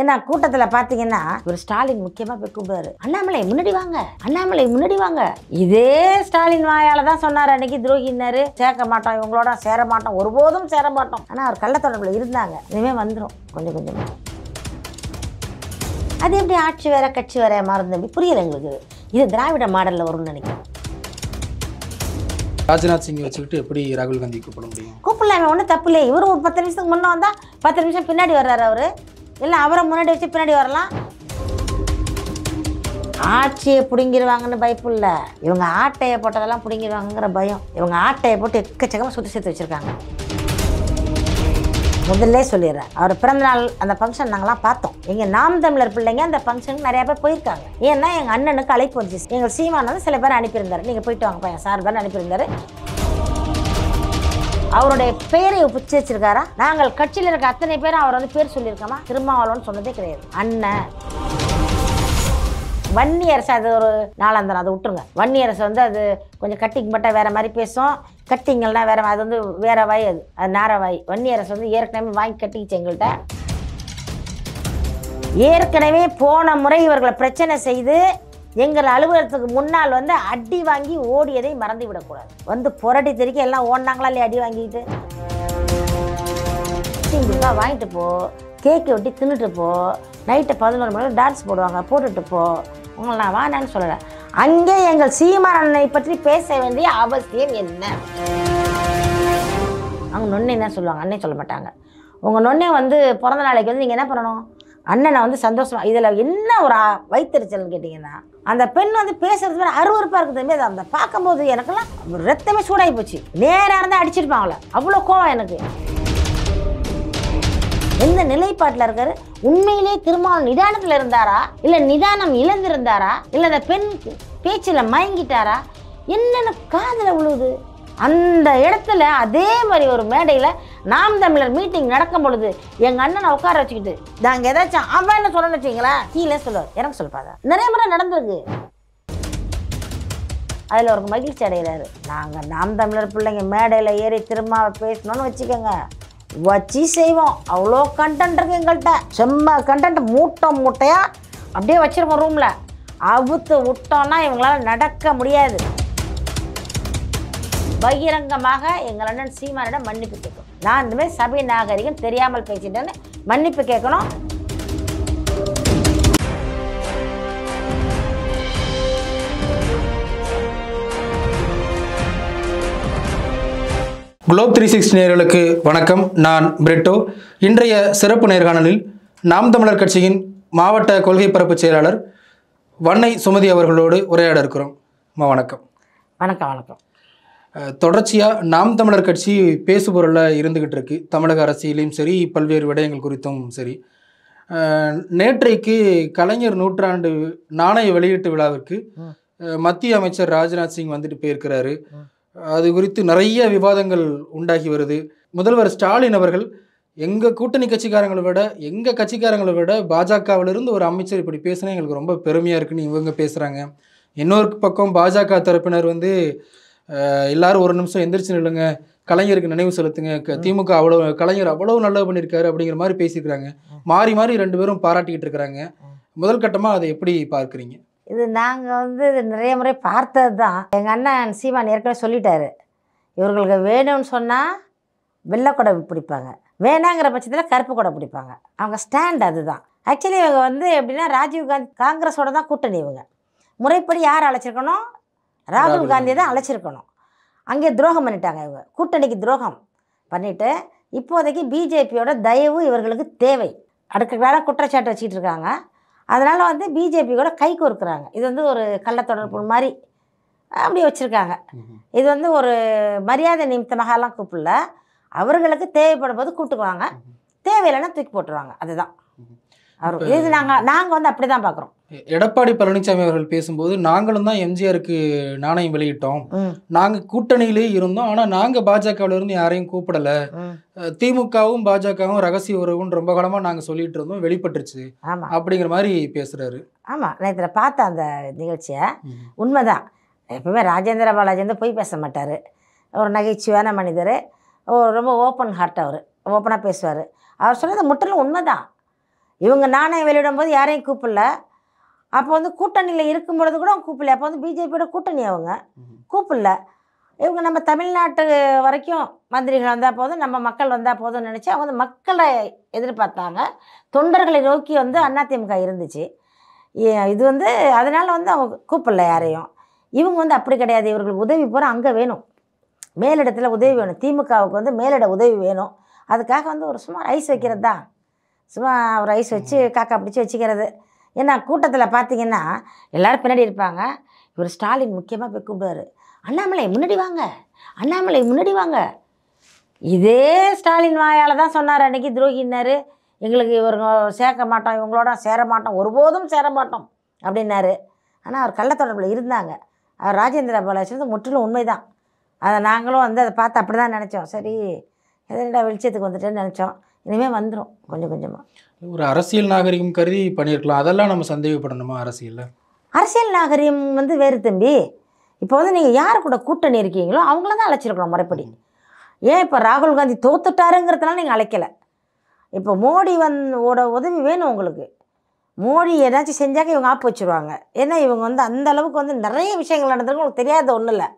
ஏன்னா கூட்டத்தில் பார்த்தீங்கன்னா ஒரு ஸ்டாலின் முக்கியமாக போய் கூப்பிடுவாரு. அண்ணாமலை முன்னாடி வாங்க. அண்ணாமலை முன்னாடி வாங்க. இதே ஸ்டாலின் வாயால தான் சொன்னார் அன்னைக்கு துரோகினாரு சேர்க்க மாட்டோம் இவங்களோட சேர மாட்டோம் ஒருபோதும் சேர மாட்டோம். ஆனால் அவர் கள்ளத்தொடர்புல இருந்தாங்க. இனிமேல் வந்துடும் கொஞ்சம் கொஞ்சமாக அது எப்படி ஆட்சி வேற கட்சி வேற மாறுது அப்படி புரியல எங்களுக்கு இது. திராவிட மாடலில் வரும்னு நினைக்கிறேன். ராஜ்நாத் சிங் வச்சுக்கிட்டு எப்படி ராகுல் காந்தி கூப்பிட முடியும்? கூப்பிடலாமே ஒன்றும் தப்பு இல்லையே. இவரும் ஒரு பத்து நிமிஷத்துக்கு முன்னே வந்தால் பத்து நிமிஷம் பின்னாடி வர்றாரு அவர். இல்லை அவரை முன்னாடி வச்சு பின்னாடி வரலாம். ஆட்சியை பிடுங்கிடுவாங்கன்னு பயப்பு இல்லை. இவங்க ஆட்டையை போட்டதெல்லாம் பிடுங்கிடுவாங்கங்கிற பயம். இவங்க ஆட்டையை போட்டு எக்கச்சக்கமாக சுற்றி சேர்த்து வச்சுருக்காங்க. முதல்ல சொல்லிடுறேன். அவர் பிறந்தநாள் அந்த ஃபங்க்ஷன் நாங்களாம் பார்த்தோம். எங்கள் நாம் தமிழர் பிள்ளைங்க அந்த ஃபங்க்ஷனுக்கு நிறைய பேர் போயிருக்காங்க. ஏன்னா எங்கள் அண்ணனுக்கு அழைப்பு வந்துச்சு. எங்கள் சீமான் வந்து சில பேர் அனுப்பியிருந்தாரு. நீங்கள் போயிட்டு வாங்க பையன் சார் பேர் அனுப்பியிருந்தாரு. அவருடைய பெயரை பிடிச்சி வச்சிருக்காரா நாங்கள் கட்சியில் இருக்க அத்தனை பேரும் அவர் வந்து பேர் சொல்லியிருக்கோமா? திருமாவளவன் சொன்னதே கிடையாது. அண்ணன். வன்னி அரசு அது ஒரு நாளாந்தரம் அதை விட்டுருங்க. வன்னி அரசு வந்து அது கொஞ்சம் கட்டிங் மட்டும் வேற மாதிரி பேசும். கட்டிங்கள்னா வேற அது வந்து வேற வாய் அது. அது நார வாய். வன்னி அரசு வந்து ஏற்கனவே வாங்கி கட்டிக்கிச்சு எங்கள்கிட்ட. ஏற்கனவே போன முறை இவர்களை பிரச்சனை செய்து எங்கள் அலுவலகத்துக்கு முன்னால் வந்து அடி வாங்கி ஓடியதை மறந்து விடக்கூடாது வந்து புரட்டி தெரிக்க எல்லாம் ஓடினாங்களா இல்லையா அடி வாங்கிட்டு? சிம்பிளா வாங்கிட்டு போ. கேக்கு ஒட்டி தின்னுட்டு போ. நைட்டு பதினோரு மணிக்கு டான்ஸ் போடுவாங்க போட்டுட்டு போ. உங்களை நான் வானான்னு சொல்லலை. அங்கே எங்கள் சீமானனை பற்றி பேச வேண்டிய அவசியம் என்ன? அவங்க நொன்னே என்ன சொல்லுவாங்க? அண்ணே சொல்ல மாட்டாங்க. உங்கள் நொன்னே வந்து பிறந்த நாளைக்கு வந்து நீங்கள் என்ன பண்ணணும்? அண்ணனை வந்து சந்தோஷமா இதில் என்ன ஒரு ஆ- வைத்தறிச்சல்னு கேட்டிங்கன்னா அந்த பெண் வந்து பேசுறது வேற அருவருப்பாக இருக்குது தம்பி அதை அந்த பார்க்கும்போது எனக்கெல்லாம் ரத்தமே சூடாகி போச்சு. நேராக இருந்தால் அடிச்சிருப்பாங்களே அவ்வளோ கோவம் எனக்கு. எந்த நிலைப்பாட்டில் இருக்காரு? உண்மையிலே திருமணம் நிதானத்தில் இருந்தாரா? இல்லை நிதானம் இழந்திருந்தாரா? இல்லை அந்த பெண் பேச்சில் மயங்கிட்டாரா? என்னென்ன காதில் விழுவுது? அந்த இடத்துல அதே மாதிரி ஒரு மேடையில் நாம் தமிழர் மீட்டிங் நடக்கும் பொழுது எங்கள் அண்ணனை உட்கார வச்சுக்கிட்டு நாங்கள் ஏதாச்சும் அவன் என்ன சொல்லணும்னு வச்சிங்களேன் கீழே சொல்லுவார். எனக்கு சொல்லுப்பாங்க நிறைய முறை நடந்திருக்கு. அதில் ஒரு மகிழ்ச்சி அடைகிறாரு. நாங்கள் நாம் தமிழர் பிள்ளைங்க மேடையில் ஏறி திரும்ப பேசணும்னு வச்சுக்கோங்க. வச்சு செய்வோம். அவ்வளோ கண்டென்ட் இருக்கு எங்கள்கிட்ட செம்ம கண்டென்ட் மூட்டை மூட்டையாக அப்படியே வச்சுருக்கோம் ரூமில் அவுத்து விட்டோன்னா இவங்களால நடக்க முடியாது. பகிரங்கமாக எங்கள் அண்ணன் சீமானிடம் மன்னிப்பு கேட்கணும். நான் இந்த மாதிரி சபை நாகரிகம் தெரியாமல் பேசிட்டேன்னு மன்னிப்பு கேட்கணும். குளோப் த்ரீ சிக்ஸ்டி நேயர்களுக்கு வணக்கம். நான் பிரிட்டோ. இன்றைய சிறப்பு நேர்காணலில் நாம் தமிழர் கட்சியின் மாவட்ட கொள்கை பரப்பு செயலாளர் வன்னை சுமதி அவர்களோடு உரையாட இருக்கிறோம் அம்மா வணக்கம். வணக்கம் வணக்கம். அஹ், தொடர்ச்சியா நாம் தமிழர் கட்சி பேசுபொருளாக இருந்துகிட்டு இருக்கு தமிழக அரசியலையும் சரி பல்வேறு விடயங்கள் குறித்தும் சரி. நேற்றைக்கு கலைஞர் நூற்றாண்டு நாணய வெளியீட்டு விழாவிற்கு மத்திய அமைச்சர் ராஜ்நாத் சிங் வந்துட்டு போயிருக்கிறாரு. அது குறித்து நிறைய விவாதங்கள் உண்டாகி வருது. முதல்வர் ஸ்டாலின் அவர்கள் எங்க கூட்டணி கட்சிக்காரங்களை விட எங்க கட்சிக்காரங்களை விட பாஜகவிலிருந்து ஒரு அமைச்சர் இப்படி பேசினா எங்களுக்கு ரொம்ப பெருமையா இருக்குன்னு இவங்க பேசுறாங்க. இன்னொரு பக்கம் பாஜக தரப்பினர் வந்து எல்லாரும் ஒரு நிமிஷம் எந்திரிச்சு நில்லுங்க. கலைஞருக்கு நினைவு செலுத்துங்க. திமுக அவ்வளோ கலைஞர் அவ்வளவு நல்லது பண்ணியிருக்காரு அப்படிங்கிற மாதிரி பேசியிருக்கிறாங்க. மாறி மாறி ரெண்டு பேரும் பாராட்டிக்கிட்டு இருக்கிறாங்க. முதல் கட்டமாக அதை எப்படி பார்க்குறீங்க? இது நாங்கள் வந்து நிறைய முறை பார்த்தது தான். எங்கள் அண்ணன் சீமான் ஏற்கனவே சொல்லிட்டாரு. இவர்களுக்கு வேணும்னு சொன்னால் வெள்ளை கொடை பிடிப்பாங்க. வேணாங்கிற பட்சத்தில் கருப்பு கொடை பிடிப்பாங்க. அவங்க ஸ்டாண்ட் அதுதான். ஆக்சுவலி இவங்க வந்து எப்படின்னா ராஜீவ்காந்தி காங்கிரஸோட தான் கூட்டணி இவங்க. முறைப்படி யார் அழைச்சிருக்கணும்? ராகுல் காந்தியை தான் அழைச்சிருக்கணும். அங்கே துரோகம் பண்ணிட்டாங்க இவங்க. கூட்டணிக்கு துரோகம் பண்ணிட்டு இப்போதைக்கு பிஜேபியோட தயவு இவர்களுக்கு தேவை. காலம் குற்றச்சாட்டு வச்சுட்டு இருக்காங்க. அதனால் வந்து பிஜேபி கூட கை கோர்க்குறாங்க. இது வந்து ஒரு கள்ளத்தொடர்பு மாதிரி அப்படி வச்சுருக்காங்க. இது வந்து ஒரு மரியாதை நிமித்தமாகலாம் கூப்பிடல. அவர்களுக்கு தேவைப்படும் போது கூப்பிட்டுக்குவாங்க தேவையில்லைன்னா தூக்கி போட்டுருவாங்க. அதுதான். அவர் இது நாங்கள் நாங்கள் வந்து அப்படி தான் பார்க்குறோம் எடப்பாடி பழனிசாமி அவர்கள் பேசும்போது நாங்களும் தான் எம்ஜிஆருக்கு நாணயம் வெளியிட்டோம். நாங்க கூட்டணியிலே இருந்தோம். ஆனா நாங்க பாஜகவுல இருந்து யாரையும் கூப்பிடல. திமுகவும் பாஜகவும் ரகசிய உறவுன்னு ரொம்ப காலமா நாங்க சொல்லிட்டு இருந்தோம். வெளிப்பட்டுருச்சு. அப்படிங்கிற மாதிரி பேசுறாரு. ஆமாம் நேற்று பார்த்தேன் அந்த நிகழ்ச்சியை உண்மைதான். எப்பவுமே ராஜேந்திர பாலாஜி வந்து பொய் பேச மாட்டார். ஒரு நகைச்சுவையான மனிதர். ரொம்ப ஓப்பன் ஹார்ட் அவர். ஓப்பனாக பேசுவார். அவர் சொன்னது முற்றிலும் உண்மைதான். இவங்க நாணயம் வெளியிடும் போது யாரையும் கூப்பிடல. அப்போ வந்து கூட்டணியில் இருக்கும் பொழுது கூட அவங்க கூப்பிடல. அப்போ வந்து பிஜேபியோட கூட்டணி அவங்க. கூப்பிடல. இவங்க நம்ம தமிழ்நாட்டு வரைக்கும் மந்திரிகள் வந்தால் போதும் நம்ம மக்கள் வந்தால் போதும்னு நினச்சி அவங்க வந்து மக்களை எதிர்பார்த்தாங்க. தொண்டர்களை நோக்கி வந்து அதிமுக இருந்துச்சு. இது வந்து அதனால் வந்து அவங்க கூப்பிடல யாரையும். இவங்க வந்து அப்படி கிடையாது. இவர்களுக்கு உதவி பூரா அங்கே வேணும். மேலிடத்தில் உதவி வேணும். திமுகவுக்கு வந்து மேலிட உதவி வேணும். அதுக்காக வந்து ஒரு சும்மா ஐஸ் வைக்கிறது தான் சும்மா ஒரு ஐஸ் வச்சு காக்கா பிடிச்சி வச்சுக்கிறது. ஏன்னா கூட்டத்தில் பார்த்தீங்கன்னா எல்லோரும் பின்னாடி இருப்பாங்க. இவர் ஸ்டாலின் முக்கியமாக போய் கூப்பிடுவார். அண்ணாமலை முன்னாடி வாங்க. அண்ணாமலை முன்னாடி வாங்க. இதே ஸ்டாலின் வாயால் தான் சொன்னார் அன்றைக்கி துரோகினார் எங்களுக்கு இவங்க சேர்க்க மாட்டோம் இவங்களோட சேர மாட்டோம் ஒருபோதும் சேர மாட்டோம் அப்படின்னாரு. ஆனால் அவர் கள்ளத்தொடர்பில் இருந்தாங்க. அவர் ராஜேந்திர பாலாஜி முற்றிலும் உண்மைதான். அதை நாங்களும் வந்து அதை பார்த்து அப்படி தான் நினச்சோம். சரி எதா வெளிச்சத்துக்கு வந்துட்டேன்னு நினச்சோம். இனிமேல் வந்துடும் கொஞ்சம் கொஞ்சமாக ஒரு அரசியல் நாகரிகம் கருதி பண்ணியிருக்கலாம் அதெல்லாம் நம்ம சந்தேகப்படணுமா அரசியலில்? அரசியல் நாகரிகம் வந்து வேறு தம்பி. இப்போ வந்து நீங்கள் யார் கூட கூட்டணி இருக்கீங்களோ அவங்கள தான் அழைச்சிருக்கணும் முறைப்படி. ஏன் இப்போ ராகுல் காந்தி தோத்துட்டாருங்கிறதுனால நீங்கள் அழைக்கலை? இப்போ மோடி வந் ஓட உதவி வேணும் உங்களுக்கு. மோடி ஏதாச்சும் செஞ்சாக்க இவங்க ஆப்பு வச்சுருவாங்க. ஏன்னா இவங்க வந்து அந்த அளவுக்கு வந்து நிறைய விஷயங்கள் நடந்திருக்கு. உங்களுக்கு தெரியாத ஒன்றும் இல்லை.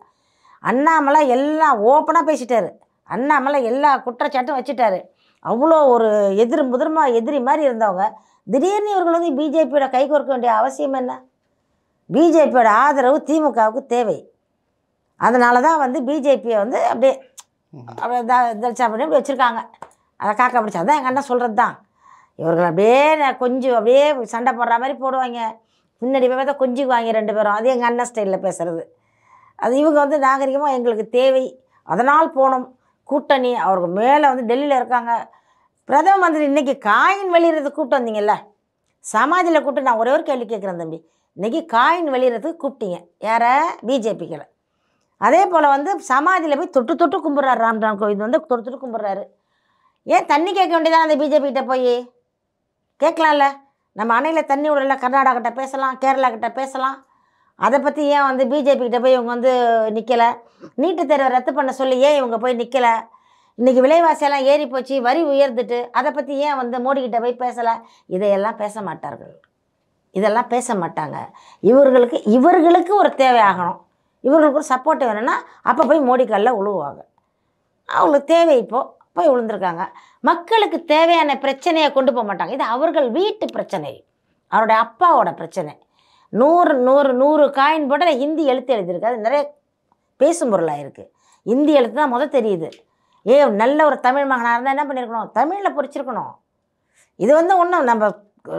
அண்ணாமலை எல்லாம் ஓப்பனாக பேசிட்டாரு. அண்ணாமலை எல்லா குற்றச்சாட்டும் வச்சுட்டாரு. அவ்வளோ ஒரு எதிர் முதிர்மா எதிரி மாதிரி இருந்தவங்க. திடீர்னு இவர்கள் வந்து பிஜேபியோட கை கோர்க்க வேண்டிய அவசியம் என்ன? பிஜேபியோட ஆதரவு திமுகவுக்கு தேவை. அதனால தான் வந்து பிஜேபியை வந்து அப்படியே அப்படியே த- தரிசா பண்ணி அப்படி வச்சுருக்காங்க. அதை காக்கா பிடிச்சா அதான் எங்கள் அண்ணன் சொல்கிறது தான் இவர்கள் அப்படியே கொஞ்சம் அப்படியே சண்டை போடுற மாதிரி போடுவாங்க. முன்னாடி போய் பார்த்தா கொஞ்சுக்குவாங்க ரெண்டு பேரும். அது எங்கள் அண்ணன் ஸ்டைலில் பேசுகிறது அது இவங்க வந்து நாகரிகமாக எங்களுக்கு தேவை. அதனால் போனோம். கூட்டணி அவருக்கு மேலே வந்து டெல்லியில் இருக்காங்க. பிரதம மந்திரி இன்றைக்கி காயின் வெளியிறது கூப்பிட்டு வந்தீங்கல்ல? சமாதியில் கூப்பிட்டு நான் ஒரே ஒரு கேள்வி கேட்குறேன் தம்பி. இன்றைக்கி காயின் வெளியிறதுக்கு கூப்பிட்டீங்க. யாரை? பிஜேபிக்களை அதே போல் வந்து சமாதியில் போய் தொட்டு தொட்டு கும்பிட்றாரு ராம்ராம் கோவிந்த் வந்து தொட்டு தொட்டு கும்பிட்றாரு. ஏன் தண்ணி கேட்க வேண்டியதானே அந்த பிஜேபிகிட்ட போய்? கேட்கலாம்ல. நம்ம அணையில் தண்ணி விடல கர்நாடகா கிட்ட பேசலாம் கேரளா கிட்ட பேசலாம். அதை பற்றி ஏன் வந்து பிஜேபிக்கிட்ட போய் இவங்க வந்து நிற்கலை நீட்டு தேர்வை ரத்து பண்ண சொல்லி ஏன் இவங்க போய் நிற்கலை இன்றைக்கி விலைவாசியெல்லாம் ஏறி போச்சு வரி உயர்ந்துட்டு அதை பற்றி ஏன் வந்து மோடி போய் பேசலை? இதையெல்லாம் பேச மாட்டார்கள். இதெல்லாம் பேச மாட்டாங்க. இவர்களுக்கு இவர்களுக்கு ஒரு தேவை ஆகணும். இவர்களுக்கு ஒரு சப்போர்ட் வேணும்னா அப்போ போய் மோடி காலில் உழுவாங்க அவங்களுக்கு தேவை இப்போது போய் விழுந்திருக்காங்க மக்களுக்கு தேவையான பிரச்சனையை கொண்டு போக மாட்டாங்க. இது அவர்கள் வீட்டு பிரச்சனை. அவருடைய அப்பாவோட பிரச்சனை. நூறு நூறு நூறு காயின் போட்டு ஹிந்தி எழுத்து எழுதியிருக்கு அது நிறைய பேசும் பொருளாக இருக்குது ஹிந்தி எழுத்து தான் முதல் தெரியுது. ஏ நல்ல ஒரு தமிழ் மகனாக இருந்தால் என்ன பண்ணியிருக்கணும்? தமிழில் பொறிச்சிருக்கணும். இது வந்து ஒன்றும் நம்ம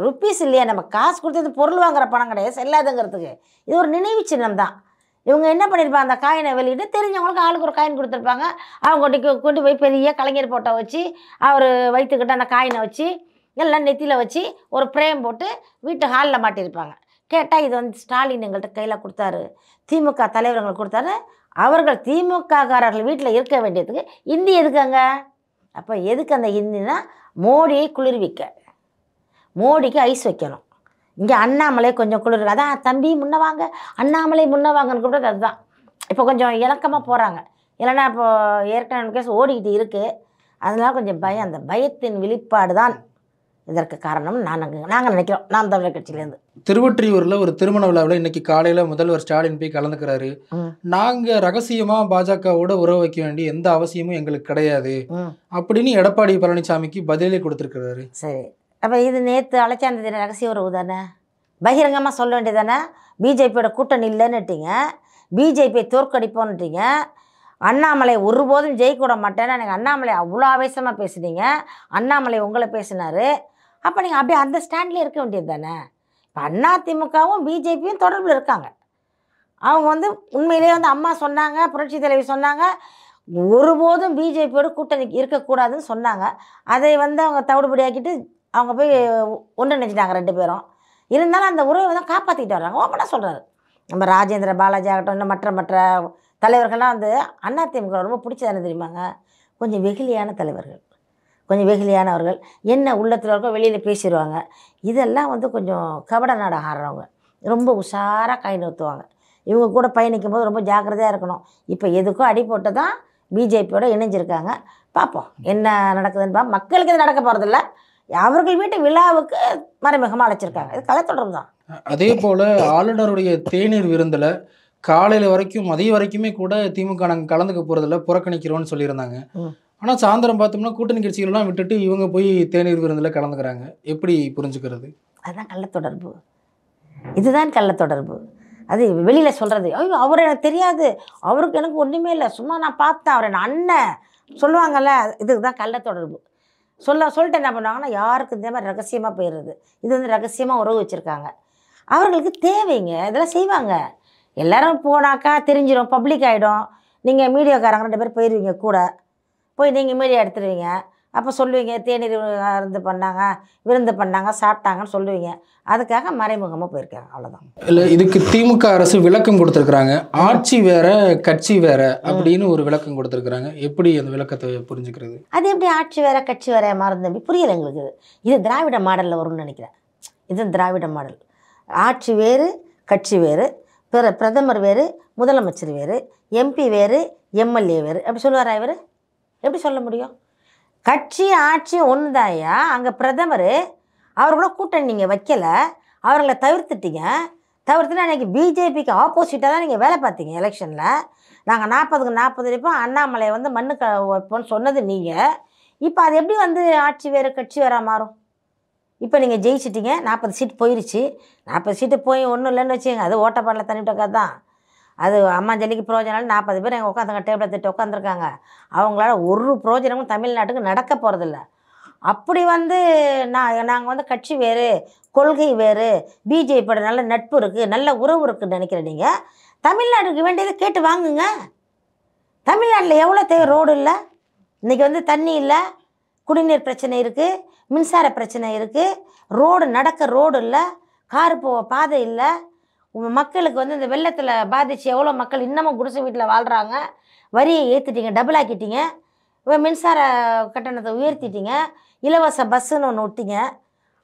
ருப்பீஸ் இல்லையா? நம்ம காசு கொடுத்தது பொருள் வாங்குற பணம் கிடையாது. செல்லாதுங்கிறதுக்கு. இது ஒரு நினைவு சின்னம் தான். இவங்க என்ன பண்ணியிருப்பாங்க? அந்த காயினை வெளியிட்டு தெரிஞ்சவங்களுக்கு ஆளுக்கு ஒரு காயின் கொடுத்துருப்பாங்க. அவங்க கொண்டு கொண்டு போய் பெரிய கலைஞர் போட்டோ வச்சு அவர் வயிற்றுக்கிட்ட அந்த காயினை வச்சு எல்லாம் நெத்தியில் வச்சு ஒரு பிரேம் போட்டு வீட்டு ஹாலில் மாட்டியிருப்பாங்க. கேட்டால் இது வந்து ஸ்டாலின் எங்கள்கிட்ட கையில் கொடுத்தாரு. திமுக தலைவர்கள் கொடுத்தாரு. அவர்கள் திமுககாரர்கள் வீட்டில் இருக்க வேண்டியதுக்கு இந்தி எதுக்குங்க? அப்போ எதுக்கு அந்த ஹிந்தினா மோடியை குளிர்விக்க. மோடிக்கு ஐஸ் வைக்கணும். இங்கே அண்ணாமலை கொஞ்சம் குளிர் அதான் தம்பி முன்ன வாங்க. அண்ணாமலை முன்ன வாங்கன்னு கூப்பிட்டு அதுதான். இப்போ கொஞ்சம் இலக்கமாக போகிறாங்க இல்லைன்னா இப்போது ஏற்கனவே கேஸ் ஓடிக்கிட்டு இருக்குது அதனால் கொஞ்சம் பயம். அந்த பயத்தின் வெளிப்பாடு தான் இதற்கு காரணம் நான் நாங்கள் நினைக்கிறோம். நாம் தமிழர் கட்சியிலேருந்து. திருவொற்றியூரில் ஒரு திருமண விழாவில் இன்னைக்கு காலையில் முதல்வர் ஸ்டாலின் போய் கலந்துக்கிறாரு. நாங்கள் ரகசியமாக பாஜகவோட உறவு வைக்க வேண்டிய எந்த அவசியமும் எங்களுக்கு கிடையாது. அப்படின்னு எடப்பாடி பழனிசாமிக்கு பதிலே கொடுத்துருக்கிறாரு. சரி. அப்போ இது நேற்று அழைச்சாந்த தின ரகசிய உறவு தானே? பகிரங்கமாக சொல்ல வேண்டியதானே பிஜேபியோட கூட்டணி இல்லைன்னுட்டீங்க. பிஜேபியை தோற்கடிப்போன்னுட்டீங்க. அண்ணாமலை ஒருபோதும் ஜெயிக்க விட மாட்டேன்னு எனக்கு அண்ணாமலை அவ்வளோ ஆவேசமாக பேசுனீங்க. அண்ணாமலை உங்களை பேசினாரு. அப்போ நீங்கள் அப்படியே அந்த ஸ்டாண்ட்லேயே இருக்க வேண்டியது தானே இப்போ அண்ணா திமுகவும் பிஜேபியும் தொடர்பில் இருக்காங்க. அவங்க வந்து உண்மையிலேயே வந்து அம்மா சொன்னாங்க புரட்சி தலைவி சொன்னாங்க. ஒருபோதும் பிஜேபியோட கூட்டணி இருக்கக்கூடாதுன்னு சொன்னாங்க. அதை வந்து அவங்க தவிடுபடியாக்கிட்டு அவங்க போய் ஒன்றிணைச்சிட்டாங்க ரெண்டு பேரும். இருந்தாலும் அந்த உறவை வந்து காப்பாற்றிக்கிட்டு வர்றாங்க. ஓப்பனாக சொல்கிறாரு நம்ம ராஜேந்திர பாலாஜி ஆகட்டும் இன்னும் மற்ற மற்ற தலைவர்கள்லாம் வந்து அதிமுக ரொம்ப பிடிச்சதானே தெரியுமாங்க? கொஞ்சம் வெகுளியான தலைவர்கள். கொஞ்சம் வெகுளியானவர்கள். என்ன உள்ளத்தில் இருக்கோ வெளியில் பேசிடுவாங்க இதெல்லாம் வந்து கொஞ்சம் கபட நாடகம் ஆடுறவங்க ரொம்ப உஷாராக கை நிறுத்துவாங்க. இவங்க கூட பயணிக்கும் போது ரொம்ப ஜாக்கிரதையாக இருக்கணும். இப்போ எதுக்கோ அடி போட்டு தான் பிஜேபியோட இணைஞ்சிருக்காங்க. பார்ப்போம் என்ன நடக்குதுன்னு பா மக்களுக்கு இது நடக்க போகிறதில்ல அவர்கள் வீட்டு விழாவுக்கு மறைமுகமாக அழைச்சிருக்காங்க. இது கலைத்தொடர்பு தான். அதே போல் ஆளுநருடைய தேநீர் விருந்தில் காலையில் வரைக்கும் மதியம் வரைக்குமே கூட திமுக நாங்கள் கலந்துக்க போகிறதில்ல புறக்கணிக்கிறோம்னு சொல்லியிருந்தாங்க. ஆனால் சாயந்தரம் பார்த்தோம்னா கூட்டணி கட்சிகள்லாம் விட்டுட்டு இவங்க போய் தேநீர் விருந்தில் கலந்துக்கிறாங்க. எப்படி புரிஞ்சுக்கிறது? அதுதான் கள்ளத்தொடர்பு இதுதான் கள்ளத்தொடர்பு அது வெளியில் சொல்கிறது ஐயோ அவர் எனக்கு தெரியாது. அவருக்கு எனக்கு ஒன்றுமே இல்லை. சும்மா நான் பார்த்தேன். அவர் என் அண்ணன். சொல்லுவாங்கல்ல இதுக்கு தான் கள்ளத்தொடர்பு சொல்ல சொல்லிட்டு என்ன பண்ணுவாங்கன்னா யாருக்கு இந்த மாதிரி ரகசியமாக போயிடுறது. இது வந்து ரகசியமாக உறவு வச்சுருக்காங்க. அவர்களுக்கு தேவைங்க. இதெல்லாம் செய்வாங்க. எல்லாரும் போனாக்கா தெரிஞ்சிடும் பப்ளிக் ஆகிடும் நீங்கள் மீடியாக்காரங்க ரெண்டு பேர் போயிடுவீங்க கூட. போய் நீங்கள் மீடியா எடுத்துருவீங்க. அப்போ சொல்லுவீங்க தேநீர் விருந்து பண்ணாங்க விருந்து பண்ணாங்க சாப்பிட்டாங்கன்னு சொல்லுவீங்க. அதுக்காக மறைமுகமாக போயிருக்காங்க. அவ்வளோதான் இல்லை இதுக்கு திமுக அரசு விளக்கம் கொடுத்துருக்குறாங்க. ஆட்சி வேற கட்சி வேற அப்படின்னு ஒரு விளக்கம் கொடுத்துருக்குறாங்க. எப்படி அந்த விளக்கத்தை புரிஞ்சுக்கிறது? அது எப்படி ஆட்சி வேற கட்சி வேற மாறும் தம்பி புரியல எங்களுக்கு இது. இது திராவிட மாடலில் வரும்னு நினைக்கிறேன். இது திராவிட மாடல். ஆட்சி வேறு கட்சி வேறு பிற பிரதமர் வேறு முதலமைச்சர் வேறு எம்பி வேறு எம்எல்ஏ வேறு. அப்படி சொல்லுவாரா இவர்? எப்படி சொல்ல முடியும்? கட்சி ஆட்சி ஒன்று தான்யா அங்கே பிரதமர் அவர்களோட கூட்டணி நீங்கள் வைக்கலை. அவர்களை தவிர்த்துட்டீங்க. தவிர்த்துட்டு அன்றைக்கி பிஜேபிக்கு ஆப்போசிட்டாக தான் நீங்கள் வேலை பார்த்தீங்க எலெக்ஷனில் நாங்கள் நாற்பதுக்கு நாற்பது இருப்போம் அண்ணாமலையை வந்து மண்ணுக்கு வைப்போம்னு சொன்னது நீங்கள் இப்போ அது எப்படி வந்து ஆட்சி வேறு கட்சி வேற மாறும்? இப்போ நீங்கள் ஜெயிச்சிட்டிங்க. நாற்பது சீட் போயிருச்சு. நாற்பது சீட்டு போய் ஒன்றும் இல்லைன்னு வச்சுங்க அது ஓட்டப்பாடில் தண்ணிவிட்ட தான். அது அம்மாஞ்சலிக்கு ஜல்லிக்கு நாற்பது பேர் எங்கள் உட்காந்துங்க டேபிளை திட்டு உட்காந்துருக்காங்க அவங்களால ஒரு பிரோஜனமும் தமிழ்நாட்டுக்கு நடக்க போகிறதில்ல அப்படி வந்து நான் நாங்கள் வந்து கட்சி வேறு கொள்கை வேறு பிஜேபியோட நல்ல நட்பு இருக்குது நல்ல உறவு இருக்குதுன்னு நினைக்கிறேன் நீங்கள் தமிழ்நாட்டுக்கு வேண்டியதை கேட்டு வாங்குங்க. தமிழ்நாட்டில் எவ்வளோ தேவை ரோடு இல்லை இன்றைக்கி வந்து தண்ணி இல்லை குடிநீர் பிரச்சனை இருக்குது மின்சார பிரச்சனை இருக்குது ரோடு நடக்க ரோடு இல்லை காரு போக பாதை இல்லை மக்களுக்கு வந்து இந்த வெள்ளத்தில் பாதிச்சு எவ்வளோ மக்கள் இன்னமும் குடிசை வீட்டில் வாழ்கிறாங்க வரியை ஏற்றிட்டீங்க டபுள் ஆக்கிட்டீங்க மின்சார கட்டணத்தை உயர்த்திட்டீங்க இலவச பஸ்ஸுன்னு ஒன்று விட்டீங்க.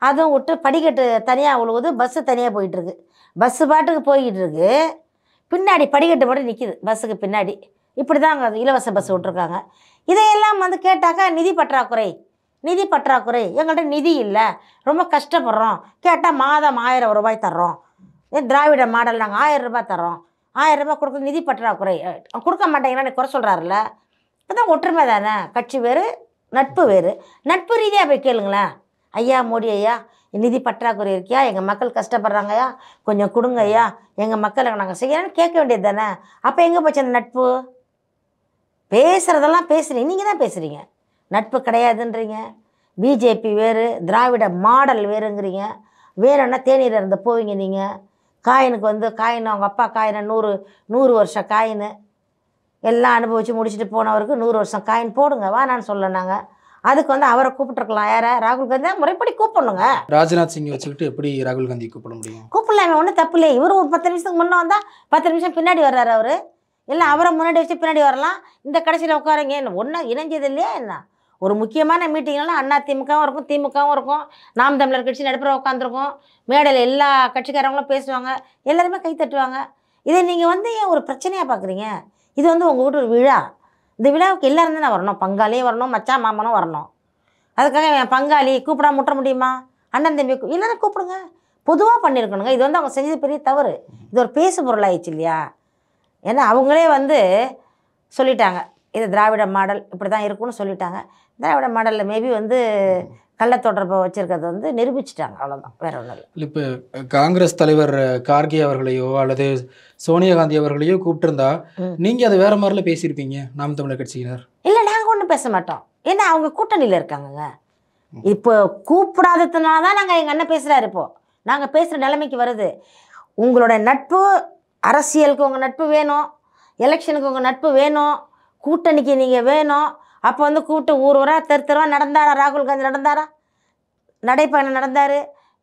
அதுவும் விட்டு படிக்கட்டு தனியாக உழுவுது பஸ்ஸு தனியாக போயிட்டுருக்கு. பஸ்ஸு பாட்டுக்கு போய்கிட்டு இருக்கு பின்னாடி படிக்கட்டு மட்டும் நிற்கிது பஸ்ஸுக்கு பின்னாடி. இப்படி தான் அங்கே இலவச பஸ் விட்ருக்காங்க இதையெல்லாம் வந்து கேட்டாக்கா நிதி பற்றாக்குறை நிதி பற்றாக்குறை. எங்கள்கிட்ட நிதி இல்லை ரொம்ப கஷ்டப்படுறோம். கேட்டால் மாதம் ஆயிரம் ரூபாய் தர்றோம். திராவிட மாடல் நாங்கள் ஆயிரம் ரூபாய் தரோம் ஆயிரம் ரூபாய் கொடுக்க நிதி பற்றாக்குறை. கொடுக்க மாட்டேங்கிறான்னு குறை சொல்கிறாருல்ல இப்போதான் ஒற்றுமை தானே? கட்சி வேறு நட்பு வேறு. நட்பு ரீதியாக போய் கேளுங்களேன். ஐயா மோடி ஐயா நிதி பற்றாக்குறை இருக்கியா? எங்கள் மக்கள் கஷ்டப்படுறாங்க ஐயா கொஞ்சம் கொடுங்க ஐயா. எங்கள் மக்களுக்கு நாங்கள் செய்யறோன்னு கேட்க வேண்டியது தானே? அப்போ எங்கே போச்சு அந்த நட்பு? பேசுகிறதெல்லாம் பேசுகிறீங்க நீங்கள் தான் பேசுகிறீங்க நட்பு கிடையாதுன்றீங்க. பிஜேபி வேறு திராவிட மாடல் வேறுங்கிறீங்க. வேணும்னா தேநீர் இருந்து போவீங்க நீங்கள் காயினுக்கு வந்து காயின் அவங்க அப்பா காயினை நூறு நூறு வருஷம் காயின். எல்லாம் அனுபவித்து முடிச்சுட்டு போனவருக்கு நூறு வருஷம் காயின் போடுங்க வா நான் சொல்ல நாங்கள் அதுக்கு வந்து அவரை கூப்பிட்டுருக்கலாம். யாரை? ராகுல் காந்தி முறைப்படி கூப்பிடணுங்க. ராஜ்நாத் சிங் வச்சுக்கிட்டு எப்படி ராகுல் காந்தி கூப்பிட முடியும்? கூப்பிடலாமே ஒன்றும் தப்பு இல்லை இவர் ஒரு பத்து நிமிஷத்துக்கு முன்னே வந்தால் பத்து நிமிஷம் பின்னாடி வர்றாரு அவர். இல்லை அவரை முன்னாடி வச்சு பின்னாடி வரலாம். இந்த கடைசியில் உட்காருங்க. என்ன ஒன்றா இணைஞ்சது இல்லையா என்ன? ஒரு முக்கியமான மீட்டிங்லாம் அண்ணா திமுகவும் இருக்கும் திமுகவும் இருக்கும். நாம் தமிழர் கட்சி நடுப்புற உட்காந்துருக்கும் மேடையில் எல்லா கட்சிக்காரங்களும் பேசுவாங்க எல்லாருமே கை தட்டுவாங்க. இதை நீங்கள் வந்து ஏன் ஒரு பிரச்சனையாக பார்க்குறீங்க இது வந்து உங்கள் வீட்டு ஒரு விழா. இந்த விழாவுக்கு எல்லாரும் தானே வரணும்? பங்காளியும் வரணும் மச்சான் மாமனும் வரணும். அதுக்காக என் பங்காளி கூப்பிடா முட்ட முடியுமா? அண்ணன் தம்பி இல்லைன்னா எல்லாரும் கூப்பிடுங்க. பொதுவாக பண்ணியிருக்கணுங்க இது வந்து அவங்க செஞ்சது பெரிய தவறு. இது ஒரு பேசு பொருளாயிடுச்சு இல்லையா? ஏன்னா அவங்களே வந்து சொல்லிட்டாங்க. இது திராவிட மாடல் இப்படி தான் இருக்கும்னு சொல்லிட்டாங்க. திராவிட மாடலில் மேபி வந்து கள்ளத்தொடர்பை வச்சுருக்கிறது வந்து நிரூபிச்சிட்டாங்க. அவ்வளோதான் வேற ஒன்றும் இல்லை. இப்போ காங்கிரஸ் தலைவர் கார்கே அவர்களையோ அல்லது சோனியா காந்தி அவர்களையோ கூப்பிட்டிருந்தா ம். நீங்க அதை வேற மாதிரில பேசியிருப்பீங்க நாம் தமிழர் கட்சியினர்? இல்லை நாங்கள் ஒன்றும் பேச மாட்டோம். ஏன்னா அவங்க கூட்டணியில் இருக்காங்கங்க. இப்போ கூப்பிடாததுனால தான் நாங்கள் எங்கள் அண்ணன் பேசுகிறாரு இப்போ. நாங்கள் பேசுகிற நிலைமைக்கு வருது. உங்களோட நட்பு அரசியலுக்கு உங்கள் நட்பு வேணும். எலெக்ஷனுக்கு உங்கள் நட்பு வேணும். கூட்டணிக்கு நீங்கள் வேணும். அப்போ வந்து கூப்பிட்டு ஊர் ஊராக தெரு நடந்தாரா? ராகுல் காந்தி நடந்தாரா? நடைப்பயணம் நடந்தார்.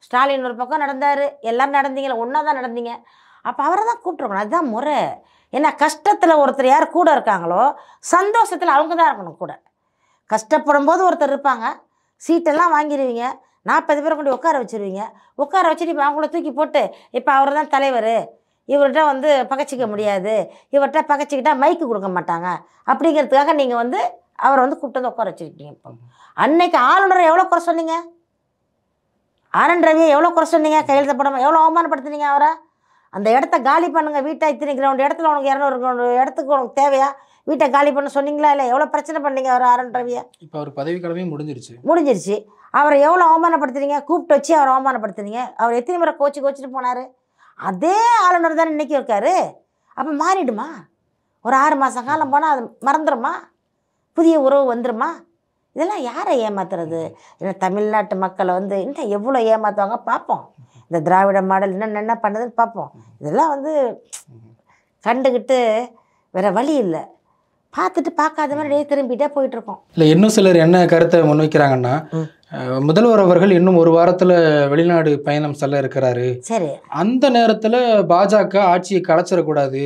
ஸ்டாலின் ஒரு பக்கம் நடந்தார். எல்லோரும் நடந்தீங்களா ஒன்றா தான் நடந்தீங்க. அப்போ அவரை தான் கூப்பிட்ருக்கணும் அதுதான் முறை. ஏன்னா கஷ்டத்தில் ஒருத்தர் யார் கூட இருக்காங்களோ சந்தோஷத்தில் அவங்க தான் இருக்கணும் கூட. கஷ்டப்படும் போது ஒருத்தர் இருப்பாங்க. சீட்டெல்லாம் வாங்கிடுவீங்க நாற்பது பேரை கொண்டு உட்கார வச்சிருவீங்க. உட்கார வச்சுட்டு இப்போ அவங்கள தூக்கி போட்டு இப்போ அவர் தான் தலைவர். இவர்கிட்ட வந்து பகைச்சிக்க முடியாது. இவர்கிட்ட பகைச்சிக்கிட்டா மைக்கு கொடுக்க மாட்டாங்க. அப்படிங்கிறதுக்காக நீங்கள் வந்து அவரை வந்து கூப்பிட்டு வந்து உட்கார வச்சுருக்கீங்க இப்போ. அன்னைக்கு ஆளுநரை எவ்வளோ குறை சொன்னீங்க? ஆனந்த் ரவியை எவ்வளோ குறை சொன்னீங்க? கையெழுத்து போடாமல் எவ்வளோ அவமானப்படுத்துனீங்க அவரை? அந்த இடத்த காலி பண்ணுங்க. வீட்டை இத்தனை கிரவுண்ட் இடத்துல உனக்கு இரநூறு இடத்துக்கு உனக்கு தேவையா? வீட்டை காலி பண்ண சொன்னீங்களா இல்லை எவ்வளோ பிரச்சனை பண்ணீங்க அவர் ஆனந்த் ரவியை? இப்போ அவர் பதவி காலமே முடிஞ்சிருச்சு. முடிஞ்சிருச்சு. அவரை எவ்வளோ அவமானப்படுத்துனீங்க? கூப்பிட்டு வச்சு அவரை அவமானப்படுத்துனீங்க. அவர் எத்தனை முறை கோச்சு கோச்சிட்டு போனார்? அதே ஆளுநர் தானே இன்றைக்கி இருக்காரு. அப்போ மாறிடுமா? ஒரு ஆறு மாதம் காலம் போனால் அது மறந்துடுமா புதிய உறவு வந்துருமா? இதெல்லாம் யாரை ஏமாத்துறது? ஏன்னா தமிழ்நாட்டு மக்களை வந்து இன்னும் எவ்வளோ ஏமாற்றுவாங்க பார்ப்போம் இந்த திராவிட மாடல் இன்னும் என்ன பண்ணுதுன்னு பார்ப்போம் இதெல்லாம் வந்து கண்டுக்கிட்டு வேற வழி இல்லை. பார்த்துட்டு பார்க்காத மாதிரி திரும்பிட்டே போயிட்டுருக்கோம் இல்லை இன்னும் சிலர் என்ன கருத்தை முன்வைக்கிறாங்கன்னா முதல்வர் அவர்கள் இன்னும் ஒரு வாரத்தில் வெளிநாடு பயணம் செல்ல இருக்கிறாரு. சரி. அந்த நேரத்தில் பாஜக ஆட்சியை கலைச்சிடக்கூடாது.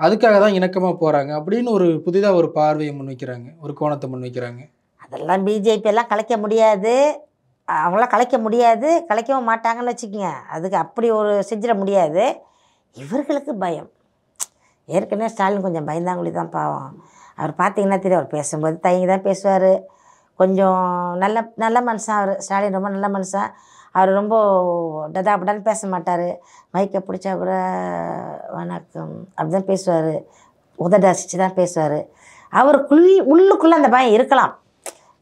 அதுக்காக தான் இணக்கமாக போகிறாங்க அப்படின்னு ஒரு புதிதாக ஒரு பார்வையை முன்வைக்கிறாங்க. ஒரு கோணத்தை முன்வைக்கிறாங்க. அதெல்லாம் பிஜேபி எல்லாம் கலைக்க முடியாது. அவங்களாம் கலைக்க முடியாது. கலைக்கவும் மாட்டாங்கன்னு வச்சுக்கோங்க. அதுக்கு அப்படி ஒரு செஞ்சிட முடியாது. இவர்களுக்கு பயம். ஏற்கனவே ஸ்டாலின் கொஞ்சம் பயந்தாங்குழி தான் பாவம். அவர் பார்த்தீங்கன்னா தெரியும் அவர் பேசும்போது தயங்கி தான் பேசுவார். கொஞ்சம் நல்ல நல்ல மனுஷன் அவர். ஸ்டாலின் ரொம்ப நல்ல மனுஷன். அவர் ரொம்ப டதாபடான்னு பேச மாட்டார். மைக்கை பிடிச்சா கூட வணக்கம். அப்படி தான் பேசுவார். உதடாசிச்சு தான் பேசுவார். அவருக்குள் உள்ளுக்குள்ளே அந்த பயம் இருக்கலாம்.